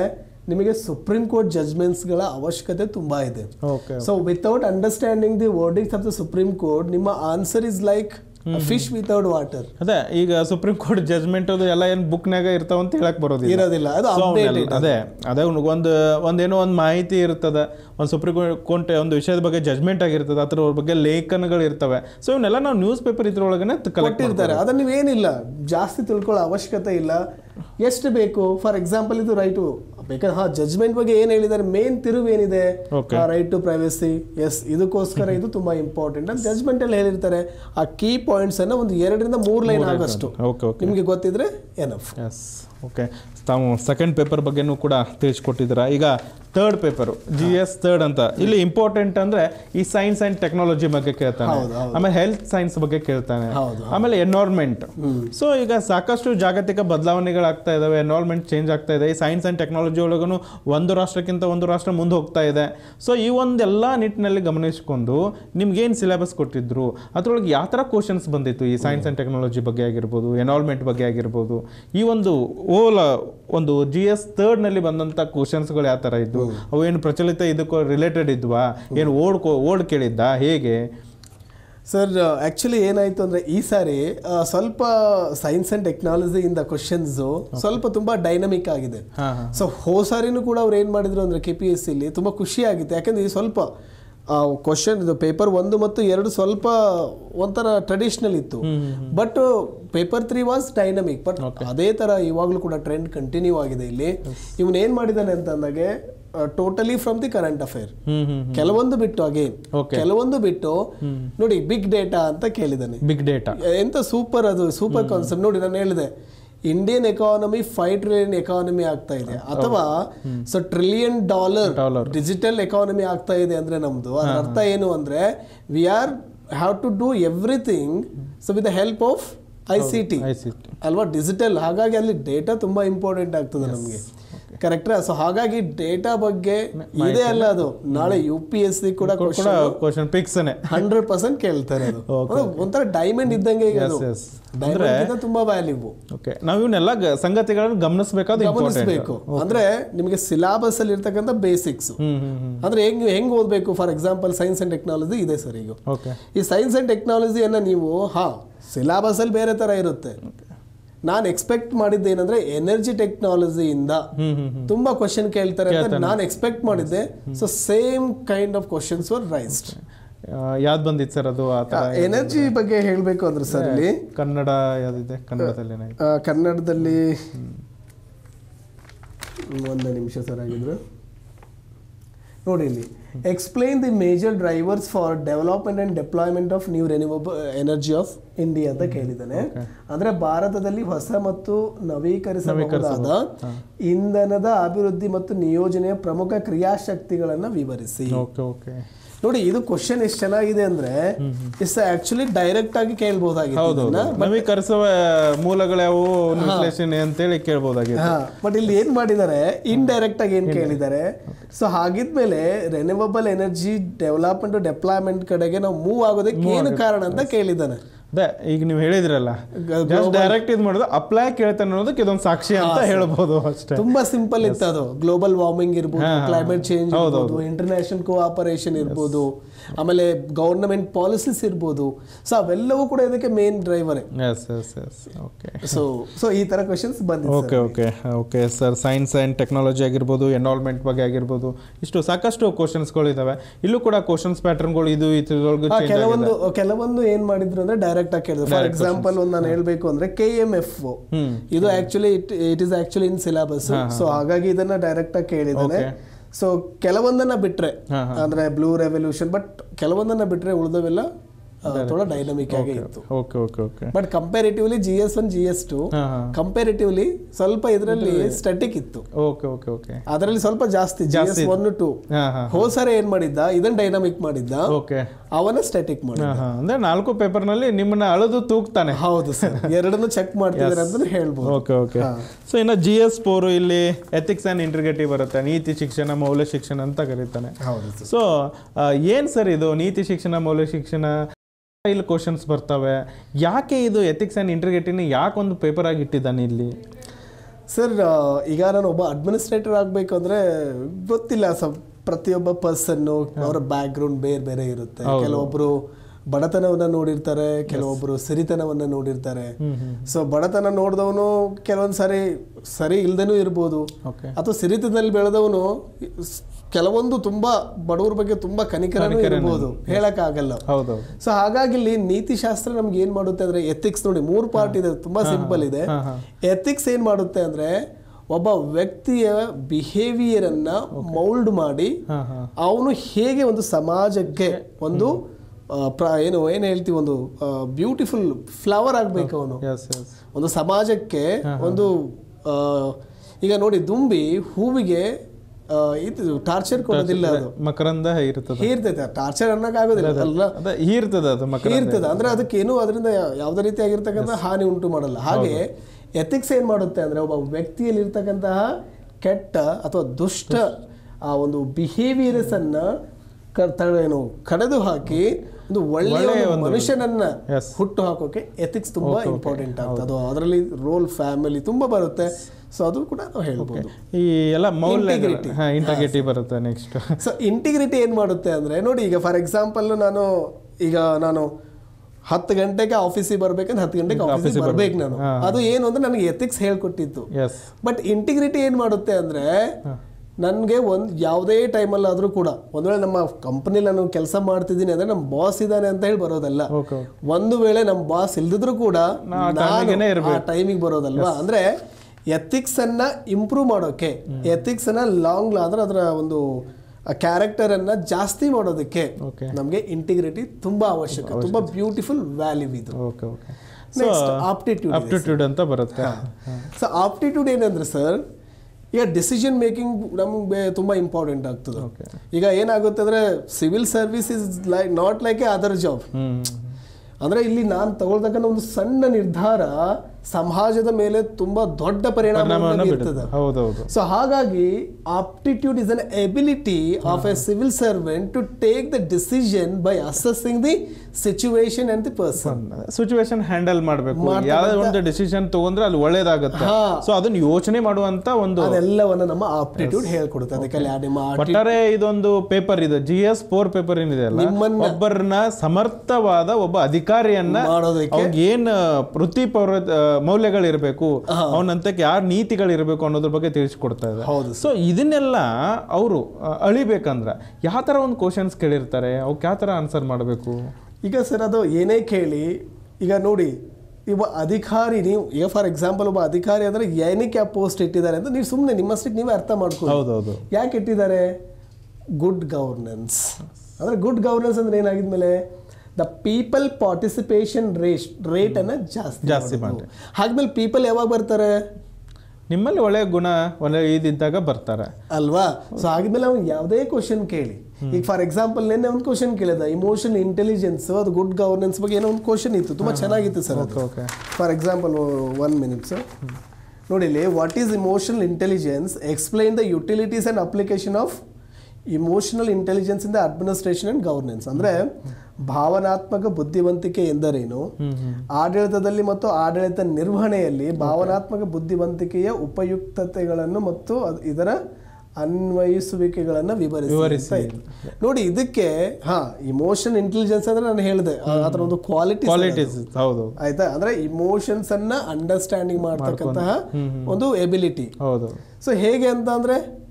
ನಿಮಗೆ ಸುಪ್ರೀಂ ಕೋರ್ಟ್ ಜಜ್ಮೆಂಟ್ಸ್ಗಳ ಅವಶ್ಯಕತೆ ತುಂಬಾ ಇದೆ. Okay so without understanding the wordings of the supreme court ನಿಮ್ಮ answer is like fish without water ಅದೇ ಈಗ ಸುಪ್ರೀಂ ಕೋರ್ಟ್ ಜಜ್ಮೆಂಟ್ ಅದು ಎಲ್ಲ ಏನು ಬುಕ್ನಾಗ ಇರ್ತಾವ ಅಂತ ಹೇಳಕ್ ಬರೋದಿಲ್ಲ. ಇರೋದಿಲ್ಲ ಅದು ಅದೇ ಅದೇ ಒಂದು ಒಂದು ಒಂದೇನೋ ಒಂದು ಮಾಹಿತಿ ಇರ್ತದೆ. ಒಂದು ಸುಪ್ರೀಂ ಕೋರ್ಟ್ ಒಂದು ವಿಷಯದ ಬಗ್ಗೆ ಜಜ್ಮೆಂಟ್ ಆಗಿರ್ತದೆ. ಅದ್ರ ಬಗ್ಗೆ ಲೇಖನಗಳು ಇರ್ತವೆ. ಸೊ ಇವನ್ನೆಲ್ಲ ನಾವು ನ್ಯೂಸ್ ಪೇಪರ್ ಇದ್ರೊಳಗನೆ ಕಲೆಕ್ಟ್ ಕೊಟ್ಟಿರ್ತಾರೆ. ಅದನ್ನ ನೀವೇನಿಲ್ಲ ಜಾಸ್ತಿ ತಿಳ್ಕೊಳ್ಳೋ ಅವಶ್ಯಕತೆ ಇಲ್ಲ. ಎಷ್ಟು ಬೇಕು? ಫಾರ್ ಎಕ್ಸಾಂಪಲ್ ಇದು ರೈಟು ಬೇಕಾದ್ರೆ ಹಾ ಜಜ್ಮೆಂಟ್ ಬಗ್ಗೆ ಏನ್ ಹೇಳಿದ್ದಾರೆ? ಮೇನ್ ತಿರುವು ಏನಿದೆ. ರೈಟ್ ಟು ಪ್ರೈವಸಿ ಎಸ್ ಇದಕ್ಕೋಸ್ಕರ ಇದು ತುಂಬಾ ಇಂಪಾರ್ಟೆಂಟ್ ಅಂತ ಜಜ್ಮೆಂಟ್ ಅಲ್ಲಿ ಹೇಳಿರ್ತಾರೆ ಆ ಕೀ ಪಾಯಿಂಟ್ಸ್ ಅನ್ನ ಒಂದು ಎರಡರಿಂದ ಮೂರು ಲೈನ್ ಆಗಷ್ಟು. ನಿಮ್ಗೆ ಗೊತ್ತಿದ್ರೆ ಎನಫ್ ಎಫ್ ಓಕೆ ತಾವು ಸೆಕೆಂಡ್ ಪೇಪರ್ ಬಗ್ಗೆನೂ ಕೂಡ ತಿಳಿಸ್ಕೊಟ್ಟಿದ್ದೀರಾ. ಈಗ third paper G S third ಅಂತ. ಇಲ್ಲಿ ಇಂಪಾರ್ಟೆಂಟ್ ಅಂದ್ರೆ ಈ ಸೈನ್ಸ್ ಅಂಡ್ ಟೆಕ್ನಾಲಜಿ ಬಗ್ಗೆ ಕೇಳ್ತಾನೆ. ಆಮೇಲೆ ಹೆಲ್ತ್ ಸೈನ್ಸ್ ಬಗ್ಗೆ ಕೇಳ್ತಾನೆ. ಆಮೇಲೆ ಎನ್ವೈರ್ಮೆಂಟ್ ಸೊ ಈಗ ಸಾಕಷ್ಟು ಜಾಗತಿಕ ಬದಲಾವಣೆಗಳಾಗ್ತಾ ಇದಾವೆ ಎನ್ವೈರ್ಮೆಂಟ್ ಚೇಂಜ್ ಆಗ್ತಾ ಇದೆ. ಈ ಸೈನ್ಸ್ ಅಂಡ್ ಟೆಕ್ನಾಲಜಿ ಒಳಗೂ ಒಂದು ರಾಷ್ಟ್ರಕ್ಕಿಂತ ಒಂದು ರಾಷ್ಟ್ರ ಮುಂದೆ ಹೋಗ್ತಾ ಇದೆ. ಸೊ ಈ ಒಂದೆಲ್ಲ ನಿಟ್ಟಿನಲ್ಲಿ ಗಮನಿಸಿಕೊಂಡು ನಿಮ್ಗೇನು ಸಿಲೆಬಸ್ ಕೊಟ್ಟಿದ್ರು? ಅದ್ರೊಳಗೆ ಯಾವ ಥರ ಕ್ವಶನ್ಸ್ ಬಂದಿತ್ತು ಈ ಸೈನ್ಸ್ ಅಂಡ್ ಟೆಕ್ನಾಲಜಿ ಬಗ್ಗೆ ಆಗಿರ್ಬೋದು ಎನ್ವೈರ್ಮೆಂಟ್ ಬಗ್ಗೆ ಆಗಿರ್ಬೋದು? ಈ ಒಂದು ಓಲ ಒಂದು ಜಿ ಎಸ್ನಲ್ಲಿ ಬಂದಂಥ ಕ್ವಶನ್ಸ್ಗಳು ಯಾವ ಥರ ಇದ್ವು? ಅವು ಏನು ಪ್ರಚಲಿತ ಇದಕ್ಕೂ ರಿಲೇಟೆಡ್ ಇದ್ವಾ? ಏನು ಓಡ್ ಓಡ್ ಕೇಳಿದ್ದ? ಹೇಗೆ? ಸರ್ ಆ್ಯಕ್ಚುಲಿ ಏನಾಯ್ತು ಅಂದ್ರೆ ಈ ಸಾರಿ ಸ್ವಲ್ಪ ಸೈನ್ಸ್ ಅಂಡ್ ಟೆಕ್ನಾಲಜಿ ಇಂದ ಕ್ವಶನ್ಸ್ ಸ್ವಲ್ಪ ತುಂಬಾ ಡೈನಮಿಕ್ ಆಗಿದೆ. ಸೊ ಹೋ. ಸಾರಿನೂ ಹೋಸಾರಿನೂ ಕೂಡ ಅವ್ರು ಏನು ಮಾಡಿದ್ರು ಅಂದರೆ ಕೆ ಪಿ ಎಸ್ ಸಿಲಿ ತುಂಬ ಖುಷಿ ಆಗಿತ್ತು. ಯಾಕಂದ್ರೆ ಇದು ಸ್ವಲ್ಪ ಕ್ವಶನ್ ಇದು ಪೇಪರ್ ಒಂದು ಮತ್ತು ಎರಡು ಸ್ವಲ್ಪ ಒಂಥರ ಟ್ರೆಡಿಷನಲ್ ಇತ್ತು. But paper three was dynamic but ಅದೇ ತರ ಇವಾಗಲೂ ಕೂಡ ಟ್ರೆಂಡ್ ಕಂಟಿನ್ಯೂ ಆಗಿದೆ ಇಲ್ಲಿ. ಇವನ್ ಏನು ಮಾಡಿದಾನೆ ಅಂತ ಅಂದಾಗೆ totally from the current affair ಕೆಲವೊಂದು ಬಿಟ್ಟು ಅಗೇನ್ ಕೆಲವೊಂದು ಬಿಟ್ಟು ನೋಡಿ ಬಿಗ್ ಡೇಟಾ ಅಂತ ಕೇಳಿದಾನೆ. ಬಿಗ್ ಡೇಟಾ ಎಂತ ಸೂಪರ್ ಅದು ಸೂಪರ್ ಕಾನ್ಸೆಪ್ಟ್ ನೋಡಿ ನಾನು ಹೇಳಿದೆ Indian economy five trillion economy ಆಗ್ತಾ ಇದೆ. ಅಥವಾ so trillion dollar. Digital economy ಆಗ್ತಾ ಇದೆ ಅಂದ್ರೆ ನಮ್ದು. ಅದರ ಅರ್ಥ ಏನು ಅಂದ್ರೆ we are have to do everything so with the help of I C T ಅಲ್ವಾ? ಡಿಜಿಟಲ್ ಹಾಗಾಗಿ ಅಲ್ಲಿ ಡೇಟಾ ತುಂಬಾ ಇಂಪಾರ್ಟೆಂಟ್ ಆಗ್ತದೆ ನಮಗೆ. ಕರೆಕ್ಟ್ ಸೊ ಹಾಗಾಗಿ ಡೇಟಾ ಬಗ್ಗೆ ಇದೆ ಅಲ್ಲ ಅದು. ನಾಳೆ ಯು ಪಿ ಎಸ್ ಸಿ ಕೂಡ ಕ್ವಶನ್ ಪಿಕ್ಸ್ ಹಂಡ್ರೆಡ್ ಪರ್ಸೆಂಟ್ ಕೇಳ್ತಾರೆ ಅದು. [laughs] ಒಂಥರ ಡೈಮಂಡ್ ಇದ್ದಂಗೆ ಈಗ ಡೈಮಂಡ್ ತುಂಬಾ ವ್ಯಾಲ್ಯೂ ಓಕೆ ನಾವು ಇವನ್ನೆಲ್ಲ ಸಂಗತಿಗಳನ್ನು ಗಮನಿಸಬೇಕಾದ ಗಮನಿಸಬೇಕು. ಅಂದ್ರೆ ನಿಮಗೆ ಸಿಲಾಬಸ್ ಅಲ್ಲಿ ಇರ್ತಕ್ಕಂಥ ಬೇಸಿಕ್ಸ್ ಅಂದ್ರೆ ಹೆಂಗ್ ಹೆಂಗ್ ಓದ್ಬೇಕು? For example science and technology ಇದೆ ಸರ್ ಈಗ. ಈ ಸೈನ್ಸ್ ಅಂಡ್ ಟೆಕ್ನಾಲಜಿಯನ್ನ ನೀವು ಹಾ ಸಿಲಾಬಸ್ ಅಲ್ಲಿ ಬೇರೆ ತರ ಇರುತ್ತೆ. ನಾನು ಎಕ್ಸ್ಪೆಕ್ಟ್ ಮಾಡಿದ್ದೆ ಏನಂದ್ರೆ ಎನರ್ಜಿ ಟೆಕ್ನಾಲಜಿಯಿಂದ ಇಂದ ಹ್ಮ್ ಹ್ಮ್ ತುಂಬಾ ಕ್ವಶನ್ ಕೇಳ್ತಾರೆ ಅಂತ ನಾನು ಎಕ್ಸ್ಪೆಕ್ಟ್ ಮಾಡಿದ್ದೆ. So same kind of questions were raised ಯಾವ್ದು ಬಂದಿತ್ತು ಸರ್ ಅದು ಎನರ್ಜಿ ಬಗ್ಗೆ ಹೇಳಬೇಕು ಅಂದ್ರೆ ಸರ್ ಇಲ್ಲಿ ಕನ್ನಡ ಯಾವ್ದಿದೆ? ಕನ್ನಡದಲ್ಲಿ ಕನ್ನಡದಲ್ಲಿ ಒಂದು ನಿಮಿಷ ಸರ್ ಆಗಿದ್ರು ನೋಡಿ ಇಲ್ಲಿ. Explain the major drivers for development and deployment of new renewable energy of India ಅಂತ ಕೇಳಿದ್ದಾನೆ. ಅಂದ್ರೆ ಭಾರತದಲ್ಲಿ ಹೊಸ ಮತ್ತು ನವೀಕರಿಸಬಹುದಾದ ಇಂಧನದ ಅಭಿವೃದ್ಧಿ ಮತ್ತು ನಿಯೋಜನೆಯ ಪ್ರಮುಖ ಕ್ರಿಯಾಶಕ್ತಿಗಳನ್ನು ವಿವರಿಸಿ. ಓಕೆ ಓಕೆ ನೋಡಿ ಇದು ಕ್ವಶನ್ ಎಷ್ಟು ಚೆನ್ನಾಗಿದೆ ಅಂದ್ರೆ ಇಸ್ ಆಕ್ಚುಲಿ ಡೈರೆಕ್ಟ್ ಆಗಿ ಕೇಳ್ಬಹುದಾಗಿತ್ತು ಮೂಲಗಳಾವು ವಿಶ್ಲೇಷಣೆ ಅಂತೇಳಿ ಕೇಳ್ಬೋದಾಗಿತ್ತು. ಹಾ ಬಟ್ ಇಲ್ಲಿ ಏನ್ ಮಾಡಿದ್ದಾರೆ ಡೈರೆಕ್ಟ್ ಆಗಿ ಏನ್ ಕೇಳಿದ್ದಾರೆ ಸೊ ಹಾಗಿದ್ಮೇಲೆ ರೆನ್ಯೂವಬಲ್ ಎನರ್ಜಿ ಡೆವಲಪ್ಮೆಂಟ್ ಡೆಪ್ಲಾಯ್ಮೆಂಟ್ ಕಡೆಗೆ ನಾವು ಮೂವ್ ಆಗೋದಕ್ಕೆ ಏನು ಕಾರಣ ಅಂತ ಕೇಳಿದ್ದಾನೆ. ಅದೇ ಈಗ ನೀವು ಹೇಳಿದ್ರಲ್ಲ ಡೈರೆಕ್ಟ್ ಇದು ಮಾಡೋದು ಅಪ್ಲೈ ಕೇಳ್ತಾನೆ ಅನ್ನೋದಕ್ಕೆ ಇದೊಂದು ಸಾಕ್ಷಿ ಅಂತ ಹೇಳ್ಬೋದು ಅಷ್ಟೇ. ತುಂಬಾ ಸಿಂಪಲ್ ಇತ್ತು ಅದು. ಗ್ಲೋಬಲ್ ವಾರ್ಮಿಂಗ್ ಇರ್ಬೋದು ಕ್ಲೈಮೇಟ್ ಚೇಂಜ್ ಇರ್ಬೋದು ಇಂಟರ್ನ್ಯಾಷನಲ್ ಕೋಆಪರೇಷನ್ ಇರ್ಬೋದು ಆಮೇಲೆ ಗವರ್ನಮೆಂಟ್ ಪಾಲಿಸೀಸ್ ಇರ್ಬೋದು. ಸೊ ಅವೆಲ್ಲವೂ ಕೂಡ ಇದಕ್ಕೆ main driver yes yes yes okay so so ಈ ತರ ಕ್ವಶನ್ಸ್ ಬಂದಿದೆ okay okay okay sir science and technology ಆಗಿರ್ಬೋದು ಎನ್ವಾಲ್ಮೆಂಟ್ ಬಗ್ಗೆ ಆಗಿರ್ಬೋದು ಇಷ್ಟು ಸಾಕಷ್ಟು ಕ್ವಶನ್ಸ್ಗಳು ಇದಾವೆ ಇಲ್ಲೂ ಕೂಡ ಕ್ವಶನ್ಸ್ ಪ್ಯಾಟರ್ನ್ಗಳು ಇದು ಇದ್ರೊಳಗೆ ಕೆಲವೊಂದು ಕೆಲವೊಂದು ಏನ್ ಮಾಡಿದ್ರು ಅಂದ್ರೆ ಡೈರೆಕ್ಟ್ ಆಗಿ ಕೇಳಿದ್ರು ಫಾರ್ ಎಕ್ಸಾಂಪಲ್ ಒಂದು ನಾನು ಹೇಳಬೇಕು ಅಂದ್ರೆ ಕೆ ಎಂ ಎಫ್ ಇದು actually it is actually in syllabus so ಹಾಗಾಗಿ ಇದನ್ನ ಡೈರೆಕ್ಟ್ ಆಗಿ ಕೇಳಿದ್ದಾನೆ. ಸೊ ಕೆಲವೊಂದನ್ನ ಬಿಟ್ರೆ ಅಂದ್ರೆ ಬ್ಲೂ ರೆವಲ್ಯೂಷನ್ ಬಟ್ ಕೆಲವೊಂದನ್ನ ಬಿಟ್ರೆ ಉಳಿದವೆಲ್ಲ ಥೋಡಾ ಡೈನಮಿಕ್ ಆಗಿ ಇತ್ತು. Okay okay okay but comparatively G S one G S two comparatively ಸ್ವಲ್ಪ ಇದರಲ್ಲಿ ಸ್ಟಾಟಿಕ್ ಇತ್ತು. ಓಕೆ ಓಕೆ ಓಕೆ ಅದರಲ್ಲಿ ಸ್ವಲ್ಪ ಜಾಸ್ತಿ ಜಿ ಎಸ್ ಒನ್ ಟು ಹೋದ್ ಸರಿ ಏನ್ ಮಾಡಿದ್ದ? ಇದನ್ನ ಡೈನಾಮಿಕ್ ಮಾಡಿದ್ದ. ಓಕೆ ಅವನ ಸ್ಟಾಟಿಕ್ ಮಾಡಿ ಅಂದ್ರೆ ನಾಲ್ಕು ಪೇಪರ್ನಲ್ಲಿ ನಿಮ್ಮನ್ನ ಅಳದು ತೂಗ್ತಾನೆ. ಹೌದು ಸರ್. [laughs] ಎರಡನ್ನು ಚೆಕ್ ಮಾಡ್ತಿದ್ದಾರೆ ಅಂತ ಹೇಳ್ಬೋದು. ಓಕೆ ಓಕೆ ಸೊ ಇನ್ನು ಜಿ ಎಸ್ ಫೋರ್ ಇಲ್ಲಿ ಎಥಿಕ್ಸ್ ಆ್ಯಂಡ್ ಇಂಟಿಗ್ರಿಟಿ ಬರುತ್ತೆ. ನೀತಿ ಶಿಕ್ಷಣ ಮೌಲ್ಯ ಶಿಕ್ಷಣ ಅಂತ ಕರೀತಾನೆ. ಹೌದು ಸೊ ಏನು ಸರ್ ಇದು? ನೀತಿ ಶಿಕ್ಷಣ ಮೌಲ್ಯ ಶಿಕ್ಷಣ ಇಲ್ಲಿ ಕ್ವಶನ್ಸ್ ಬರ್ತವೆ. ಯಾಕೆ ಇದು ಎಥಿಕ್ಸ್ ಆ್ಯಂಡ್ ಇಂಟಿಗ್ರಿಟಿನ ಯಾಕೆ ಒಂದು ಪೇಪರ್ ಆಗಿ ಇಟ್ಟಿದ್ದಾನೆ ಇಲ್ಲಿ? ಸರ್ ಈಗ ನಾನು ಒಬ್ಬ ಅಡ್ಮಿನಿಸ್ಟ್ರೇಟರ್ ಆಗಬೇಕು ಅಂದ್ರೆ ಗೊತ್ತಿಲ್ಲ ಸ ಪ್ರತಿಯೊಬ್ಬ ಪರ್ಸನ್ನು ಅವರ ಬ್ಯಾಕ್ ಗ್ರೌಂಡ್ ಬೇರೆ ಬೇರೆ ಇರುತ್ತೆ. ಕೆಲವೊಬ್ರು ಬಡತನವನ್ನ ನೋಡಿರ್ತಾರೆ ಕೆಲವೊಬ್ರು ಸಿರಿತನವನ್ನ ನೋಡಿರ್ತಾರೆ. ಸೊ ಬಡತನ ನೋಡಿದವನು ಕೆಲವೊಂದ್ ಸಾರಿ ಸರಿ ಇಲ್ದೇನೂ ಇರ್ಬೋದು. ಅಥವಾ ಸಿರಿತನದಲ್ಲಿ ಬೆಳೆದವನು ಕೆಲವೊಂದು ತುಂಬಾ ಬಡವರ ಬಗ್ಗೆ ತುಂಬಾ ಕನಿಕರನೂ ಇರ್ಬೋದು. ಹೇಳಕ್ ಆಗಲ್ಲ ಹೌದು ಸೊ ಹಾಗಾಗಿ ಇಲ್ಲಿ ನೀತಿಶಾಸ್ತ್ರ ನಮ್ಗೆ ಏನ್ ಮಾಡುತ್ತೆ ಅಂದ್ರೆ ಎಥಿಕ್ಸ್ ನೋಡಿ ಮೂರು ಪಾರ್ಟ್ ಇದೆ ತುಂಬಾ ಸಿಂಪಲ್ ಇದೆ. ಎಥಿಕ್ಸ್ ಏನ್ ಮಾಡುತ್ತೆ ಅಂದ್ರೆ ಒಬ್ಬ ವ್ಯಕ್ತಿಯ ಬಿಹೇವಿಯರ್ ಅನ್ನ ಮೌಲ್ಡ್ ಮಾಡಿ ಅವನು ಹೇಗೆ ಒಂದು ಸಮಾಜಕ್ಕೆ ಒಂದು ಏನು ಏನು ಹೇಳ್ತೀವಿ ಒಂದು ಬ್ಯೂಟಿಫುಲ್ ಫ್ಲವರ್ ಆಗ್ಬೇಕು ಅವನು. ಒಂದು ಸಮಾಜಕ್ಕೆ ಒಂದು ಈಗ ನೋಡಿ ದುಂಬಿ ಹೂವಿಗೆ ಇದು ಟಾರ್ಚರ್ ಕೊಡೋದಿಲ್ಲ ಅದು. ಮಕರಂದ ಇರ್ತದೆ ಹೀರ್ತೈತೆ ಟಾರ್ಚರ್ ಅನ್ನಕ್ಕಾಗೋದಿಲ್ಲ ಅಲ್ಲ. ಅದ ಹೀರ್ತದೆ ಅದು ಇರ್ತದೆ ಅಂದ್ರೆ ಅದಕ್ಕೇನು ಅದರಿಂದ ಯಾವುದೇ ರೀತಿಯಾಗಿರ್ತಕ್ಕಂಥ ಹಾನಿ ಉಂಟು ಮಾಡಲ್ಲ. ಹಾಗೆ ಎಥಿಕ್ಸ್ ಏನು ಮಾಡುತ್ತೆ ಅಂದರೆ ಒಬ್ಬ ವ್ಯಕ್ತಿಯಲ್ಲಿ ಇರ್ತಕ್ಕಂತಹ ಕೆಟ್ಟ ಅಥವಾ ದುಷ್ಟ ಆ ಒಂದು ಬಿಹೇವಿಯರ್ಸನ್ನು ಏನು ಕಡೆದು ಹಾಕಿ ಒಂದು ಒಳ್ಳೆಯ ಮನುಷ್ಯನನ್ನ ಹುಟ್ಟು ಹಾಕೋಕೆ ಎಥಿಕ್ಸ್ ತುಂಬಾ ಇಂಪಾರ್ಟೆಂಟ್ ಆಗ್ತದೆ. ಅದು ಅದರಲ್ಲಿ ರೋಲ್ ಫ್ಯಾಮಿಲಿ ತುಂಬಾ ಬರುತ್ತೆ. ಸೊ ಅದು ಕೂಡ ನಾವು ಹೇಳ್ಬೋದು. ಈ ಎಲ್ಲ ಮೌಲ್ಯ ಇಂಟಿಗ್ರಿಟಿ ಬರುತ್ತೆ ನೆಕ್ಸ್ಟ್ ಸೊ ಇಂಟಿಗ್ರಿಟಿ ಏನು ಮಾಡುತ್ತೆ ಅಂದರೆ ನೋಡಿ ಈಗ ಫಾರ್ ಎಕ್ಸಾಂಪಲ್ ನಾನು ಈಗ ನಾನು ಹತ್ತು ಗಂಟೆಗೆ ಆಫೀಸಿಗೆ ಬರ್ಬೇಕಂದ್ರೆ ಹತ್ತು ಗಂಟೆಗೆ ಆಫೀಸಿಗೆ ಬರ್ಬೇಕು ನಾನು. ಅದು ಏನು ಅಂದ್ರೆ ನನಗೆ ಎಥಿಕ್ಸ್ ಹೇಳ್ಕೊಟ್ಟಿತ್ತು ಬಟ್ ಇಂಟಿಗ್ರಿಟಿ ಏನು ಮಾಡುತ್ತೆ ಅಂದರೆ ನನಗೆ ಒಂದು ಯಾವುದೇ ಟೈಮಲ್ಲಾದರೂ ಕೂಡ ಒಂದು ವೇಳೆ ನಮ್ಮ ಕಂಪ್ನಿ ನಾನು ಕೆಲಸ ಮಾಡ್ತಿದ್ದೀನಿ ಅಂದರೆ ನಮ್ಮ ಬಾಸ್ ಇದ್ದಾನೆ ಅಂತ ಹೇಳಿ ಬರೋದಲ್ಲ. ಒಂದು ವೇಳೆ ನಮ್ಮ ಬಾಸ್ ಇಲ್ದಿದ್ರು ಕೂಡ ನಾನು ಆ ಟೈಮಿಗೆ ಬರೋದಲ್ವಾ? ಅಂದ್ರೆ ಎಥಿಕ್ಸ್ ಅನ್ನ ಇಂಪ್ರೂವ್ ಮಾಡೋಕೆ ಎಥಿಕ್ಸ್ ಅನ್ನ ಲಾಂಗ್ ಅಂದ್ರೆ ಅದರ ಒಂದು ಕ್ಯಾರೆಕ್ಟರ್ ಅನ್ನ ಜಾಸ್ತಿ ಮಾಡೋದಕ್ಕೆ ನಮಗೆ ಇಂಟಿಗ್ರಿಟಿ ತುಂಬಾ ಅವಶ್ಯಕ ತುಂಬಾ ಬ್ಯೂಟಿಫುಲ್ ವ್ಯಾಲ್ಯೂ ಇದು. ಆಪ್ಟಿಟ್ಯೂಡ್ ಅಪ್ಟಿಟ್ಯೂಡ್ ಅಂತ ಬರುತ್ತೆ. ಸೊ ಆಪ್ಟಿಟ್ಯೂಡ್ ಏನಂದ್ರೆ ಸರ್ ಈಗ ಡಿಸಿಷನ್ ಮೇಕಿಂಗ್ ನಮಗೆ ತುಂಬಾ ಇಂಪಾರ್ಟೆಂಟ್ ಆಗ್ತದೆ. ಈಗ ಏನಾಗುತ್ತೆ ಅಂದ್ರೆ civil service is like not like a other job ಅಂದ್ರೆ ಇಲ್ಲಿ ನಾನು ತಗೊಳ್ತಕ್ಕಂಥ ಒಂದು ಸಣ್ಣ ನಿರ್ಧಾರ ಸಮಾಜದ ಮೇಲೆ ತುಂಬಾ ದೊಡ್ಡ ಪರಿಣಾಮವನ್ನು ಬೀರ್ತದೆ ಹೌದೌದು. ಸೊ ಹಾಗಾಗಿ aptitude is an ability of a civil servant to take the decision by assessing the situation and the person situation handle ಮಾಡಬೇಕು. ಯಾವ್ದಾದ್ರು ಒಂದು ಡಿಸಿಷನ್ ತಗೊಂಡ್ರೆ ಅಲ್ಲಿ ಒಳ್ಳೇದಾಗುತ್ತೆ. ಸೊ ಅದನ್ನ ಯೋಚನೆ ಮಾಡುವಂತ ಒಂದು ಅದೆಲ್ಲವನ್ನ ನಮ್ಮ ಆಪ್ಟಿಟ್ಯೂಡ್ ಹೇಳ್ಕೊಡುತ್ತೆ. ಅದಕ್ಕೆ ನಿಮ್ಮ ಒಟ್ಟಾರೆ ಇದೊಂದು ಪೇಪರ್ ಇದೆ. ಜಿ ಎಸ್ ಫೋರ್ ಪೇಪರ್ ಏನಿದೆ ಅಲ್ಲ? ಒಬ್ಬರನ್ನ ಸಮರ್ಥವಾದ ಒಬ್ಬ ಅಧಿಕಾರಿಯನ್ನ ಮಾಡೋದಕ್ಕೆ ಏನ್ ವೃತ್ತಿ ಮೌಲ್ಯಗಳಿರ್ಬೇಕು ಅವನಂತಕ್ಕೆ ಯಾರ ನೀತಿಗಳಿರಬೇಕು ಅನ್ನೋದ್ರ ಬಗ್ಗೆ ತಿಳಿಸ್ಕೊಡ್ತಾ ಇದೆ ಹೌದು. ಸೊ ಇದನ್ನೆಲ್ಲ ಅವರು ಅಳಿಬೇಕಂದ್ರೆ ಯಾವ ತರ ಒಂದು ಕ್ವಶನ್ಸ್ ಕೇಳಿರ್ತಾರೆ? ಅವ್ಕೆ ಯಾವ ತರ ಆನ್ಸರ್ ಮಾಡಬೇಕು? ಈಗ ಸರ್ ಅದು ಏನೇ ಕೇಳಿ ಈಗ ನೋಡಿ ಒಬ್ಬ ಅಧಿಕಾರಿ ನೀವು ಈಗ ಫಾರ್ ಎಕ್ಸಾಂಪಲ್ ಒಬ್ಬ ಅಧಿಕಾರಿ ಅಂದ್ರೆ ಏನಕ್ಕೆ ಆ ಪೋಸ್ಟ್ ಇಟ್ಟಿದ್ದಾರೆ ಅಂತ ನೀವು ಸುಮ್ಮನೆ ನಿಮ್ಮಷ್ಟಕ್ಕೆ ನೀವೇ ಅರ್ಥ ಹೌದೌದು. ಯಾಕೆ ಇಟ್ಟಿದ್ದಾರೆ? ಗುಡ್ ಗವರ್ನೆನ್ಸ್ ಅಂದ್ರೆ ಗುಡ್ ಗವರ್ನೆನ್ಸ್ ಅಂದ್ರೆ ಏನಾಗಿದ್ಮೇಲೆ ದ ಪೀಪಲ್ ಪಾರ್ಟಿಸಿಪೇಷನ್ ರೇಟ್ ರೇಟನ್ನು ಅನ್ನ ಜಾಸ್ತಿ ಜಾಸ್ತಿ ಮಾಡೋದು. ಹಾಗ್ಮೇಲೆ ಪೀಪಲ್ ಯಾವಾಗ ಬರ್ತಾರೆ? ನಿಮ್ಮಲ್ಲಿ ಒಳ್ಳೆಯ ಗುಣ ಒಳ್ಳೆ ಇದಿದ್ದಾಗ ಬರ್ತಾರೆ. ಅಲ್ವಾ? ಸೊ ಆಗಿದ್ಮೇಲೆ ಅವ್ನು ಯಾವುದೇ ಕ್ವಶನ್ ಕೇಳಿ. ಈಗ ಫಾರ್ ಎಕ್ಸಾಂಪಲ್ ನಿನ್ನೆ ಒಂದು ಕ್ವಶನ್ ಕೇಳಿದ. ಇಮೋಷನ್ ಇಂಟೆಲಿಜೆನ್ಸ್ ಅದು ಗುಡ್ ಗವರ್ನೆನ್ಸ್ ಬಗ್ಗೆ ಏನೋ ಒಂದು ಕ್ವಶನ್ ಇತ್ತು. ತುಂಬ ಚೆನ್ನಾಗಿತ್ತು sir okay okay for example one minutes ನೋಡಿ ಇಲ್ಲಿ what is emotional intelligence explain the utilities and application of emotional intelligence in the administration and governance ಅಂದ್ರೆ ಭಾವನಾತ್ಮಕ ಬುದ್ಧಿವಂತಿಕೆ ಎಂದರೇನು? ಆಡಳಿತದಲ್ಲಿ ಮತ್ತು ಆಡಳಿತ ನಿರ್ವಹಣೆಯಲ್ಲಿ ಭಾವನಾತ್ಮಕ ಬುದ್ಧಿವಂತಿಕೆಯ ಉಪಯುಕ್ತತೆಗಳನ್ನು ಮತ್ತು ಇದರ ಅನ್ವಯಿಸುವಿಕೆಗಳನ್ನು ವಿವರಿಸಿ ನೋಡಿ ಇದಕ್ಕೆ ಹಾ ಇಮೋಷನ್ ಇಂಟೆಲಿಜೆನ್ಸ್ ಅಂದ್ರೆ ನಾನು ಹೇಳಿದೆ. ಅದರ ಒಂದು ಕ್ವಾಲಿಟಿ ಹೌದು. ಆಯ್ತಾ? ಅಂದ್ರೆ ಇಮೋಷನ್ಸ್ ಅನ್ನ ಅಂಡರ್ಸ್ಟ್ಯಾಂಡಿಂಗ್ ಮಾಡ್ತಕ್ಕಂತಹ ಒಂದು ಎಬಿಲಿಟಿ ಹೌದು. ಸೊ ಹೇಗೆ ಅಂತ ಅಂದ್ರೆ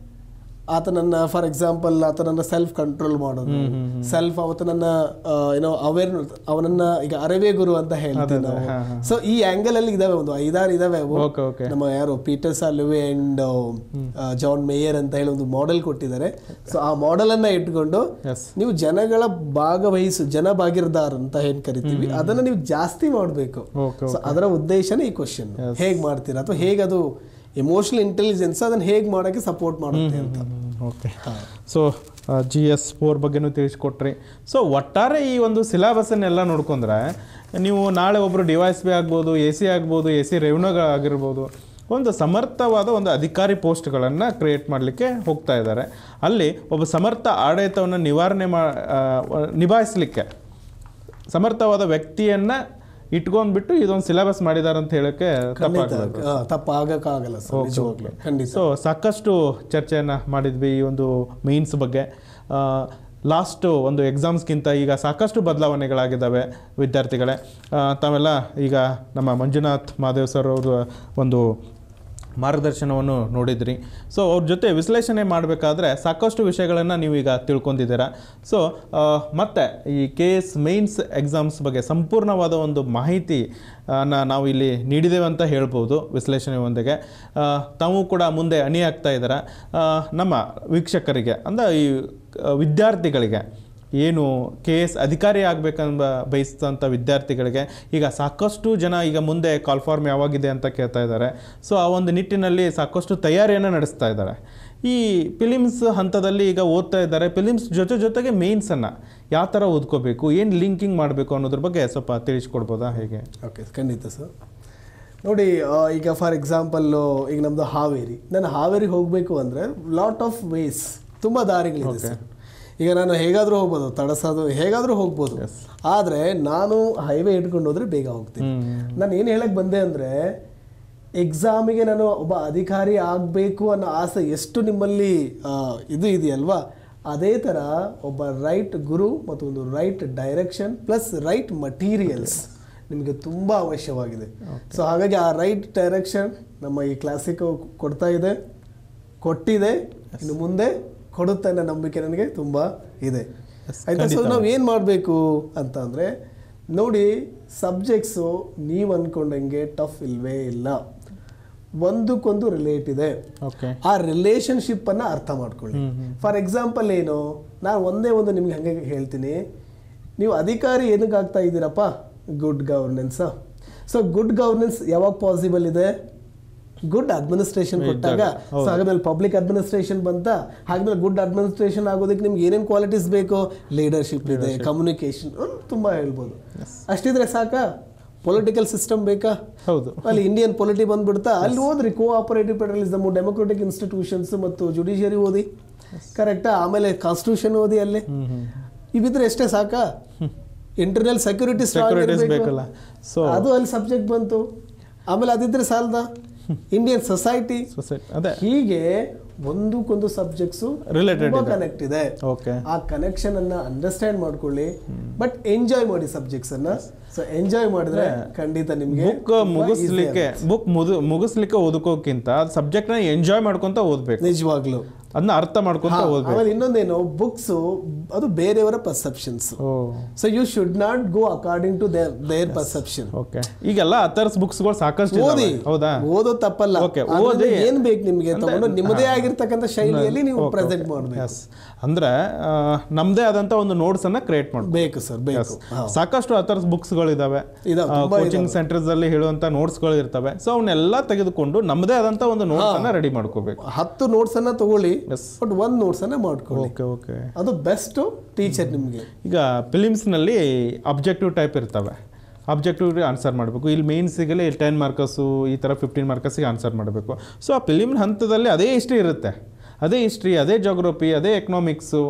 ಆತನನ್ನ ಫಾರ್ ಎಕ್ಸಾಂಪಲ್ ಆತನನ್ನ ಸೆಲ್ಫ್ ಕಂಟ್ರೋಲ್ ಮಾಡೋದು. ಸೆಲ್ಫ್ ಅವತನನ್ನ ಆ, ಏನೋ ಅವೇರ್ ಅವನನ್ನ ಈಗ ಅರವೇ ಗುರು ಅಂತ ಹೇಳ್ತೀವಿ ನಾವು. ಸೊ ಈ ಆಂಗಲ್ ಅಲ್ಲಿ ಇದಾವೆ ಒಂದು ಐದಾರು ಇದಾವೆ ನಮ್ಮ ಯಾರು Peter Salovey and John Mayer ಅಂತ ಹೇಳಿ ಒಂದು ಮಾಡೆಲ್ ಕೊಟ್ಟಿದ್ದಾರೆ. ಸೊ ಆ ಮಾಡೆಲ್ ಅನ್ನ ಇಟ್ಕೊಂಡು ನೀವು ಜನಗಳ ಭಾಗವಹಿಸು ಜನ ಭಾಗಿರ್ದಾರ್ ಅಂತ ಏನ್ ಕರಿತೀವಿ. ಅದನ್ನ ನೀವು ಜಾಸ್ತಿ ಮಾಡಬೇಕು. ಸೊ ಅದರ ಉದ್ದೇಶನೇ ಈ ಕ್ವಶನ್ ಹೇಗ್ ಮಾಡ್ತೀರಾ? ಅಥವಾ ಹೇಗದು ಅದು ಎಮೋಷನಲ್ ಇಂಟೆಲಿಜೆನ್ಸ್ ಅದನ್ನು ಹೇಗೆ ಮಾಡೋಕ್ಕೆ ಸಪೋರ್ಟ್ ಮಾಡುತ್ತೆ ಅಂತ. Okay so G S four ಬಗ್ಗೆನೂ ತಿಳಿಸ್ಕೊಟ್ರಿ. ಸೊ ಒಟ್ಟಾರೆ ಈ ಒಂದು ಸಿಲೆಬಸ್ಸನ್ನೆಲ್ಲ ನೋಡ್ಕೊಂಡ್ರೆ ನೀವು ನಾಳೆ ಒಬ್ಬರು ಡಿವೈಸ್ ಬಿ ಆಗ್ಬೋದು ಎ ಸಿ ಆಗ್ಬೋದು ಎ ಸಿ ಆಗಿರ್ಬೋದು ಒಂದು ಸಮರ್ಥವಾದ ಒಂದು ಅಧಿಕಾರಿ ಪೋಸ್ಟ್ಗಳನ್ನು ಕ್ರಿಯೇಟ್ ಮಾಡಲಿಕ್ಕೆ ಹೋಗ್ತಾ ಇದ್ದಾರೆ. ಅಲ್ಲಿ ಒಬ್ಬ ಸಮರ್ಥ ಆಡಳಿತವನ್ನು ನಿವಾರಣೆ ಮಾ ನಿಭಾಯಿಸಲಿಕ್ಕೆ ಸಮರ್ಥವಾದ ವ್ಯಕ್ತಿಯನ್ನು ಇಟ್ಕೊಂಡ್ಬಿಟ್ಟು ಇದೊಂದು ಸಿಲೆಬಸ್ ಮಾಡಿದ್ದಾರೆ ಅಂತ ಹೇಳಕ್ಕೆ ತಪ್ಪಾಗಕ್ಕಾಗಲ್ಲ ಖಂಡಿತ. ಸೊ ಸಾಕಷ್ಟು ಚರ್ಚೆಯನ್ನು ಮಾಡಿದ್ವಿ ಈ ಒಂದು ಮೀನ್ಸ್ ಬಗ್ಗೆ. ಲಾಸ್ಟು ಒಂದು ಎಕ್ಸಾಮ್ಸ್ಗಿಂತ ಈಗ ಸಾಕಷ್ಟು ಬದಲಾವಣೆಗಳಾಗಿದ್ದಾವೆ ವಿದ್ಯಾರ್ಥಿಗಳೇ. ತಾವೆಲ್ಲ ಈಗ ನಮ್ಮ ಮಂಜುನಾಥ್ ಮಹಾದೇವ್ ಸರ್ ಅವರು ಒಂದು ಮಾರ್ಗದರ್ಶನವನ್ನು ನೋಡಿದ್ರಿ. ಸೊ ಅವ್ರ ಜೊತೆ ವಿಶ್ಲೇಷಣೆ ಮಾಡಬೇಕಾದ್ರೆ ಸಾಕಷ್ಟು ವಿಷಯಗಳನ್ನು ನೀವೀಗ ತಿಳ್ಕೊಂಡಿದ್ದೀರಾ. ಸೊ ಮತ್ತು ಈ ಕೆ ಎಸ್ ಮೇನ್ಸ್ ಎಕ್ಸಾಮ್ಸ್ ಬಗ್ಗೆ ಸಂಪೂರ್ಣವಾದ ಒಂದು ಮಾಹಿತಿ ನಾವು ಇಲ್ಲಿ ನೀಡಿದ್ದೇವೆ ಅಂತ ಹೇಳ್ಬೋದು ವಿಶ್ಲೇಷಣೆ ಒಂದಿಗೆ. ಆ, ತಾವು ಕೂಡ ಮುಂದೆ ಅಣಿಯಾಗ್ತಾ ಇದ್ದಾರೆ. ನಮ್ಮ ವೀಕ್ಷಕರಿಗೆ ಅಂದರೆ ಈ ವಿದ್ಯಾರ್ಥಿಗಳಿಗೆ ಏನು ಕೆ ಎಸ್ ಅಧಿಕಾರಿ ಆಗಬೇಕೆಂಬ ಬಯಸಿದಂಥ ವಿದ್ಯಾರ್ಥಿಗಳಿಗೆ ಈಗ ಸಾಕಷ್ಟು ಜನ ಈಗ ಮುಂದೆ ಕಾಲ್ ಫಾರ್ಮ್ ಯಾವಾಗಿದೆ ಅಂತ ಕೇಳ್ತಾ ಇದ್ದಾರೆ. ಸೊ ಆ ಒಂದು ನಿಟ್ಟಿನಲ್ಲಿ ಸಾಕಷ್ಟು ತಯಾರಿಯನ್ನು ನಡೆಸ್ತಾ ಇದ್ದಾರೆ. ಈ ಫಿಲಿಮ್ಸ್ ಹಂತದಲ್ಲಿ ಈಗ ಓದ್ತಾ ಇದ್ದಾರೆ. ಫಿಲಿಮ್ಸ್ ಜೊತೆ ಜೊತೆಗೆ ಮೇನ್ಸನ್ನು ಯಾವ ಥರ ಓದ್ಕೋಬೇಕು ಏನು ಲಿಂಕಿಂಗ್ ಮಾಡಬೇಕು ಅನ್ನೋದ್ರ ಬಗ್ಗೆ ಸ್ವಲ್ಪ ತಿಳಿಸ್ಕೊಡ್ಬೋದಾ ಹೇಗೆ? ಓಕೆ ಖಂಡಿತ ಸರ್ ನೋಡಿ ಈಗ ಫಾರ್ ಎಕ್ಸಾಂಪಲ್ಲು ಈಗ ನಮ್ಮದು ಹಾವೇರಿ. ನಾನು ಹಾವೇರಿ ಹೋಗಬೇಕು ಅಂದರೆ ಲಾಟ್ ಆಫ್ ವೇಸ್ ತುಂಬ ದಾರಿಗಳಿದೆ ಸರ್ ಈಗ ನಾನು ಹೇಗಾದರೂ ಹೋಗ್ಬೋದು ತಡಸೋದು ಹೇಗಾದರೂ ಹೋಗ್ಬೋದು. ಆದರೆ ನಾನು ಹೈವೇ ಇಟ್ಕೊಂಡು ಹೋದರೆ ಬೇಗ ಹೋಗ್ತೀನಿ. ನಾನು ಏನು ಹೇಳಕ್ಕೆ ಬಂದೆ ಅಂದರೆ ಎಕ್ಸಾಮಿಗೆ ನಾನು ಒಬ್ಬ ಅಧಿಕಾರಿ ಆಗಬೇಕು ಅನ್ನೋ ಆಸೆ ಎಷ್ಟು ನಿಮ್ಮಲ್ಲಿ ಇದು ಇದೆಯಲ್ವಾ? ಅದೇ ಥರ ಒಬ್ಬ ರೈಟ್ ಗುರು ಮತ್ತು ಒಂದು right direction plus right materials ನಿಮಗೆ ತುಂಬ ಅವಶ್ಯವಾಗಿದೆ. ಸೊ ಹಾಗಾಗಿ ಆ ರೈಟ್ ಡೈರೆಕ್ಷನ್ ನಮ್ಮ ಈ ಕ್ಲಾಸಿಕ್ ಕೊಡ್ತಾ ಇದೆ ಕೊಟ್ಟಿದೆ ಇನ್ನು ಮುಂದೆ ಕೊಡುತ್ತೆ ಅನ್ನೋ ನಂಬಿಕೆ ನನಗೆ ತುಂಬ ಇದೆ. ಆಯಿತಾ? ಸೊ ನಾವು ಏನು ಮಾಡಬೇಕು ಅಂತ ಅಂದರೆ ನೋಡಿ ಸಬ್ಜೆಕ್ಟ್ಸು ನೀವು ಅಂದ್ಕೊಂಡಂಗೆ ಟಫ್ ಇಲ್ವೇ ಇಲ್ಲ. ಒಂದಕ್ಕೊಂದು ರಿಲೇಟ್ ಇದೆ. ಓಕೆ ಆ ರಿಲೇಶನ್ಶಿಪ್ ಅನ್ನ ಅರ್ಥ ಮಾಡ್ಕೊಳ್ಳಿ. ಫಾರ್ ಎಕ್ಸಾಂಪಲ್ ಏನು ನಾನು ಒಂದೇ ಒಂದು ನಿಮ್ಗೆ ಹಂಗೆ ಹೇಳ್ತೀನಿ. ನೀವು ಅಧಿಕಾರಿ ಏನಕ್ಕೆ ಆಗ್ತಾ ಇದ್ದೀರಪ್ಪ good governance so good governance ಯಾವಾಗ ಪಾಸಿಬಲ್ ಇದೆ? ಗುಡ್ ಅಡ್ಮಿನಿಸ್ಟ್ರೇಷನ್ ಕೊಟ್ಟಾಗ ಸೊ ಹಾಗಾದ್ಮೇಲೆ ಪಬ್ಲಿಕ್ ಅಡ್ಮಿನಿಸ್ಟ್ರೇಷನ್ ಬಂತ ಹಾಗಾದ್ಮೇಲೆ ಗುಡ್ ಅಡ್ಮಿನಿಸ್ಟ್ರೇಷನ್ ಆಗೋದಕ್ಕೆ ನಿಮ್ಗೆ ಏನೇನು ಕ್ವಾಲಿಟೀಸ್ ಬೇಕು ಲೀಡರ್ಶಿಪ್ ಇದೆ ಕಮ್ಯುನಿಕೇಶನ್ ತುಂಬಾ ಹೇಳ್ಬೋದು. ಅಷ್ಟಿದ್ರೆ ಸಾಕಾ? ಪೊಲಿಟಿಕಲ್ ಸಿಸ್ಟಮ್ ಬೇಕಾ? ಹೌದು. ಅಲ್ಲಿ ಇಂಡಿಯನ್ ಪೊಲಿಟಿ ಬಂದ್ಬಿಡ್ತಾ ಅಲ್ಲಿ ಓದ್ರಿ ಕೋಆಪರೇಟಿವ್ ಫೆಡರಲಿಸಮ್ ಡೆಮೊಕ್ರೆಟಿಕ್ ಇನ್ಸ್ಟಿಟ್ಯೂಷನ್ಸ್ ಮತ್ತು ಜುಡಿಷಿಯರಿ ಓದಿ. ಕರೆಕ್ಟಾ ಆಮೇಲೆ ಕಾನ್ಸ್ಟಿಟ್ಯೂಷನ್ ಓದಿ ಅಲ್ಲಿ. ಇವಿದ್ರೆ ಎಷ್ಟೇ ಸಾಕಾ? ಇಂಟರ್ನಲ್ ಸೆಕ್ಯೂರಿಟಿ ಸ್ಟ್ರಾಂಗ್ ಬೇಕಲ್ಲ. ಸೊ ಅದು ಅಲ್ಲಿ ಸಬ್ಜೆಕ್ಟ್ ಬಂತು. ಆಮೇಲೆ ಅದಿದ್ರೆ ಸಾಲದ? ಇಂಡಿಯನ್ ಸೊಸೈಟಿ ಸೊಸೈಟಿ ಅದೇ. ಹೀಗೆ ಒಂದಕ್ಕೊಂದು ಸಬ್ಜೆಕ್ಟ್ಸ್ ರಿಲೇಟೆಡ್. ಕನೆಕ್ಟ್ ಇದೆ. ಓಕೆ ಆ ಕನೆಕ್ಷನ್ ಅನ್ನ ಅಂಡರ್ಸ್ಟ್ಯಾಂಡ್ ಮಾಡ್ಕೊಳ್ಳಿ. ಬಟ್ ಎಂಜಾಯ್ ಮಾಡಿ ಸಬ್ಜೆಕ್ಟ್ಸ್ ಅನ್ನ. ಸೊ ಎಂಜಾಯ್ ಮಾಡಿದ್ರೆ ಖಂಡಿತ ನಿಮ್ಗೆ ಬುಕ್ ಮುಗಿಸ್ಲಿಕ್ಕೆ ಬುಕ್ ಮುಗಿಸ್ಲಿಕ್ಕೆ ಓದ್ಕೋಕ್ಕಿಂತ ಸಬ್ಜೆಕ್ಟ್ನ ಎಂಜಾಯ್ ಮಾಡ್ಕೊಂತ ಓದ್ಬೇಕು. ನಿಜವಾಗ್ಲು. ಅದನ್ನ ಅರ್ಥ ಮಾಡ್ಕೊಂತ ಆಮೇಲೆ ಇನ್ನೊಂದೇನು ಬುಕ್ಸ್ ಅದು ಬೇರೆಯವರ perceptions so you should not go according to their their perception okay ಈಗೆಲ್ಲ ಅಥರ್ಸ್ ಬುಕ್ಸ್ಗಳು ಸಾಕಷ್ಟು ಇದಾವೆ. ಓದಿ. ಹೌದಾ? ಓದೋ ತಪ್ಪಲ್ಲ. ಓಕೆ ಓದಿ. ಏನ್ ಬೇಕು ನಿಮಗೆ? ತಗೊಂಡು ನಿಮ್ಮದೇ ಆಗಿರ್ತಕ್ಕಂಥ ಶೈಲಿಯಲ್ಲಿ ನೀವು ಪ್ರೆಸೆಂಟ್ ಮಾಡಬೇಕು. ಅಂದ್ರೆ ನಮ್ದೇ ಆದಂತ ಒಂದು ನೋಟ್ಸ್ ಅನ್ನ ಕ್ರಿಯೇಟ್ ಮಾಡಬೇಕು ಬೇಕು ಸರ್ ಬೇಕು. ಸಾಕಷ್ಟು ಆ ಬುಕ್ಸ್ಗಳು ಬುಕ್ಸ್ಗಳಿದ್ದಾವೆ ಕೋಚಿಂಗ್ ಸೆಂಟರ್ಸ್ ಅಲ್ಲಿ ಹೇಳುವಂತ ನೋಟ್ಸ್ಗಳು ಇರ್ತವೆ ಸೊ ಅವನ್ನೆಲ್ಲ ತೆಗೆದುಕೊಂಡು ನಮ್ಮದೇ ಆದಂತ ಒಂದು ನೋಟ್ಸ್ ಅನ್ನ ರೆಡಿ ಮಾಡ್ಕೋಬೇಕು ಹತ್ತು ನೋಟ್ಸ್ ಅನ್ನ ತಗೊಳ್ಳಿ. ಬಟ್ ಒಂದ್ ನೋಟ್ಸ್ ಅನ್ನ ಮಾಡ್ಕೊಳ್ಳಿ. ಓಕೆ ಓಕೆ ಅದು ಬೆಸ್ಟ್ ಟೀಚರ್ ನಿಮಗೆ. ಈಗ ಫಿಲಿಮ್ಸ್ನಲ್ಲಿ ಅಬ್ಜೆಕ್ಟಿವ್ ಟೈಪ್ ಇರ್ತವೆ. ಅಬ್ಜೆಕ್ಟಿವ್ ಆನ್ಸರ್ ಮಾಡಬೇಕು. ಇಲ್ಲಿ ಮೇನ್ಸಿಗೆಲ್ಲ ಟೆನ್ ಮಾರ್ಕಸ್ಸು ಈ ಥರ ಫಿಫ್ಟೀನ್ ಮಾರ್ಕಸ್ಸಿಗೆ ಆನ್ಸರ್ ಮಾಡಬೇಕು. ಸೊ ಆ ಫಿಲಿಮ್ನ ಹಂತದಲ್ಲಿ ಅದೇ ಇಷ್ಟೇ ಇರುತ್ತೆ. ಅದೇ ಹಿಸ್ಟ್ರಿ ಅದೇ ಜೋಗ್ರಫಿ ಅದೇ ಎಕನಾಮಿಕ್ಸು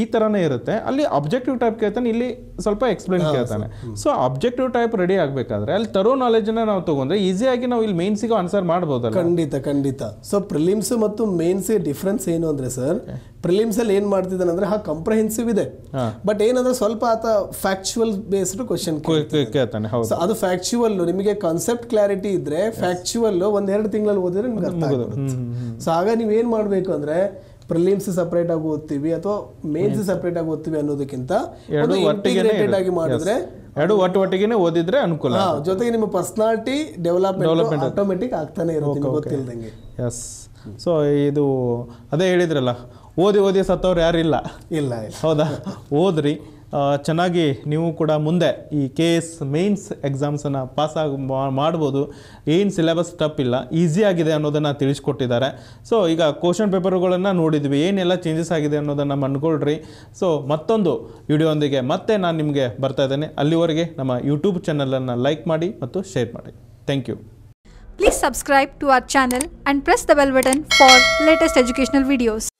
ಈ ಥರನೇ ಇರುತ್ತೆ. ಅಲ್ಲಿ ಅಬ್ಜೆಕ್ಟಿವ್ ಟೈಪ್ ಕೇಳ್ತಾನೆ ಇಲ್ಲಿ ಸ್ವಲ್ಪ ಎಕ್ಸ್ಪ್ಲೇನ್ ಕೇಳ್ತಾನೆ. ಸೊ ಅಬ್ಜೆಕ್ಟಿವ್ ಟೈಪ್ ರೆಡಿ ಆಗಬೇಕಾದ್ರೆ ಅಲ್ಲಿ ತರೋ ನಾಲೆಜನ್ನ ನಾವು ತೊಗೊಂಡ್ರೆ ಈಸಿಯಾಗಿ ನಾವು ಇಲ್ಲಿ ಮೇನ್ಸಿಗೂ ಆನ್ಸರ್ ಮಾಡ್ಬೋದಲ್ಲ? ಖಂಡಿತ ಖಂಡಿತ. ಸೊ ಪ್ರಿಲಿಮ್ಸ್ ಮತ್ತು ಮೇನ್ಸ್ ಡಿಫ್ರೆನ್ಸ್ ಏನು ಅಂದ್ರೆ ಸರ್ ಪ್ರಿಲಿಮ್ಸ್ ಅಲ್ಲಿ ಏನ್ ಮಾಡ್ತಿದ್ದಾನೆ ಅಂದ್ರೆ ಹಾ ಕಂಪ್ರಹೆನ್ಸಿವ್ ಇದೆ. ಬಟ್ ಏನಂದ್ರೆ ಸ್ವಲ್ಪ ಆತ ಫ್ಯಾಕ್ಚುವಲ್ ಬೇಸ್ಡ್ ಕ್ವಶನ್ ಕೇಳ್ತಾನೆ. ಹೌದು. ಸೊ ಅದು ಫ್ಯಾಕ್ಚುವಲ್ ನಿಮಗೆ ಕಾನ್ಸೆಪ್ಟ್ ಕ್ಲಾರಿಟಿ ಇದ್ರೆ ಫ್ಯಾಕ್ಚುವಲ್ ಒಂದೆರಡು ಎರಡು ತಿಂಗಳಲ್ಲಿ ಓದಿದ್ರೆ ನಿಮ್ಗೆ ಅರ್ಥ ಆಗುತ್ತೆ ಸೊ ಆಗ ನೀವು ಏನು ಮಾಡ್ಬೇಕು ಅಂದ್ರೆ ಪ್ರಿಲಿಮ್ಸ್ ಸಪರೇಟ್ ಆಗಿ ಓದ್ತೀವಿ ಅಥವಾ ಮೇನ್ಸ್ ಸಪರೇಟ್ ಆಗಿ ಓದ್ತೀವಿ ಅನ್ನೋದಕ್ಕಿಂತ ಎರಡು ಇಂಟಿಗ್ರೇಟೆಡ್ ಆಗಿ ಮಾಡಿದ್ರೆ ಎರಡು ಒಟ್ಟು ಒಟ್ಟಿಗೆನೇ ಓದಿದ್ರೆ ಅನುಕೂಲ ಜೊತೆಗೆ ನಿಮ್ಮ ಪರ್ಸನಾಲಿಟಿ ಡೆವಲಪ್ಮೆಂಟ್ ಆಟೋಮೆಟಿಕ್ ಆಗ್ತಾನೆ ಇರುತ್ತೆ ನಿಮ್ಗೆ ಗೊತ್ತಿಲ್ದಂಗೆ. ಎಸ್ ಸೊ ಇದು ಅದೇ ಹೇಳಿದ್ರಲ್ಲ ಓದಿ ಓದಿ ಸತ್ತವ್ರು ಯಾರಿಲ್ಲ ಇಲ್ಲ ಇಲ್ಲ. ಹೌದಾ? ಓದ್ರಿ. ಚೆನ್ನಾಗಿ ನೀವು ಕೂಡ ಮುಂದೆ ಈ ಕೆ ಎಸ್ ಮೇನ್ಸ್ ಎಕ್ಸಾಮ್ಸನ್ನು ಪಾಸ್ ಆಗಿ ಮಾಡ್ಬೋದು. ಏನು ಸಿಲೆಬಸ್ ಟಪ್ ಇಲ್ಲ ಆಗಿದೆ ಅನ್ನೋದನ್ನು ತಿಳಿಸ್ಕೊಟ್ಟಿದ್ದಾರೆ. ಸೊ ಈಗ ಕ್ವಶನ್ ಪೇಪರ್ಗಳನ್ನು ನೋಡಿದ್ವಿ, ಏನೆಲ್ಲ ಚೇಂಜಸ್ ಆಗಿದೆ ಅನ್ನೋದನ್ನು ಮನ್ಕೊಳ್ರಿ. ಸೊ ಮತ್ತೊಂದು ವಿಡಿಯೋದೊಂದಿಗೆ ಮತ್ತೆ ನಾನು ನಿಮಗೆ ಬರ್ತಾ ಇದ್ದೇನೆ. ಅಲ್ಲಿವರೆಗೆ ನಮ್ಮ ಯೂಟ್ಯೂಬ್ ಚಾನಲನ್ನು ಲೈಕ್ ಮಾಡಿ ಮತ್ತು ಶೇರ್ ಮಾಡಿ. Thank you Please subscribe to our channel and press the bell button for latest educational videos.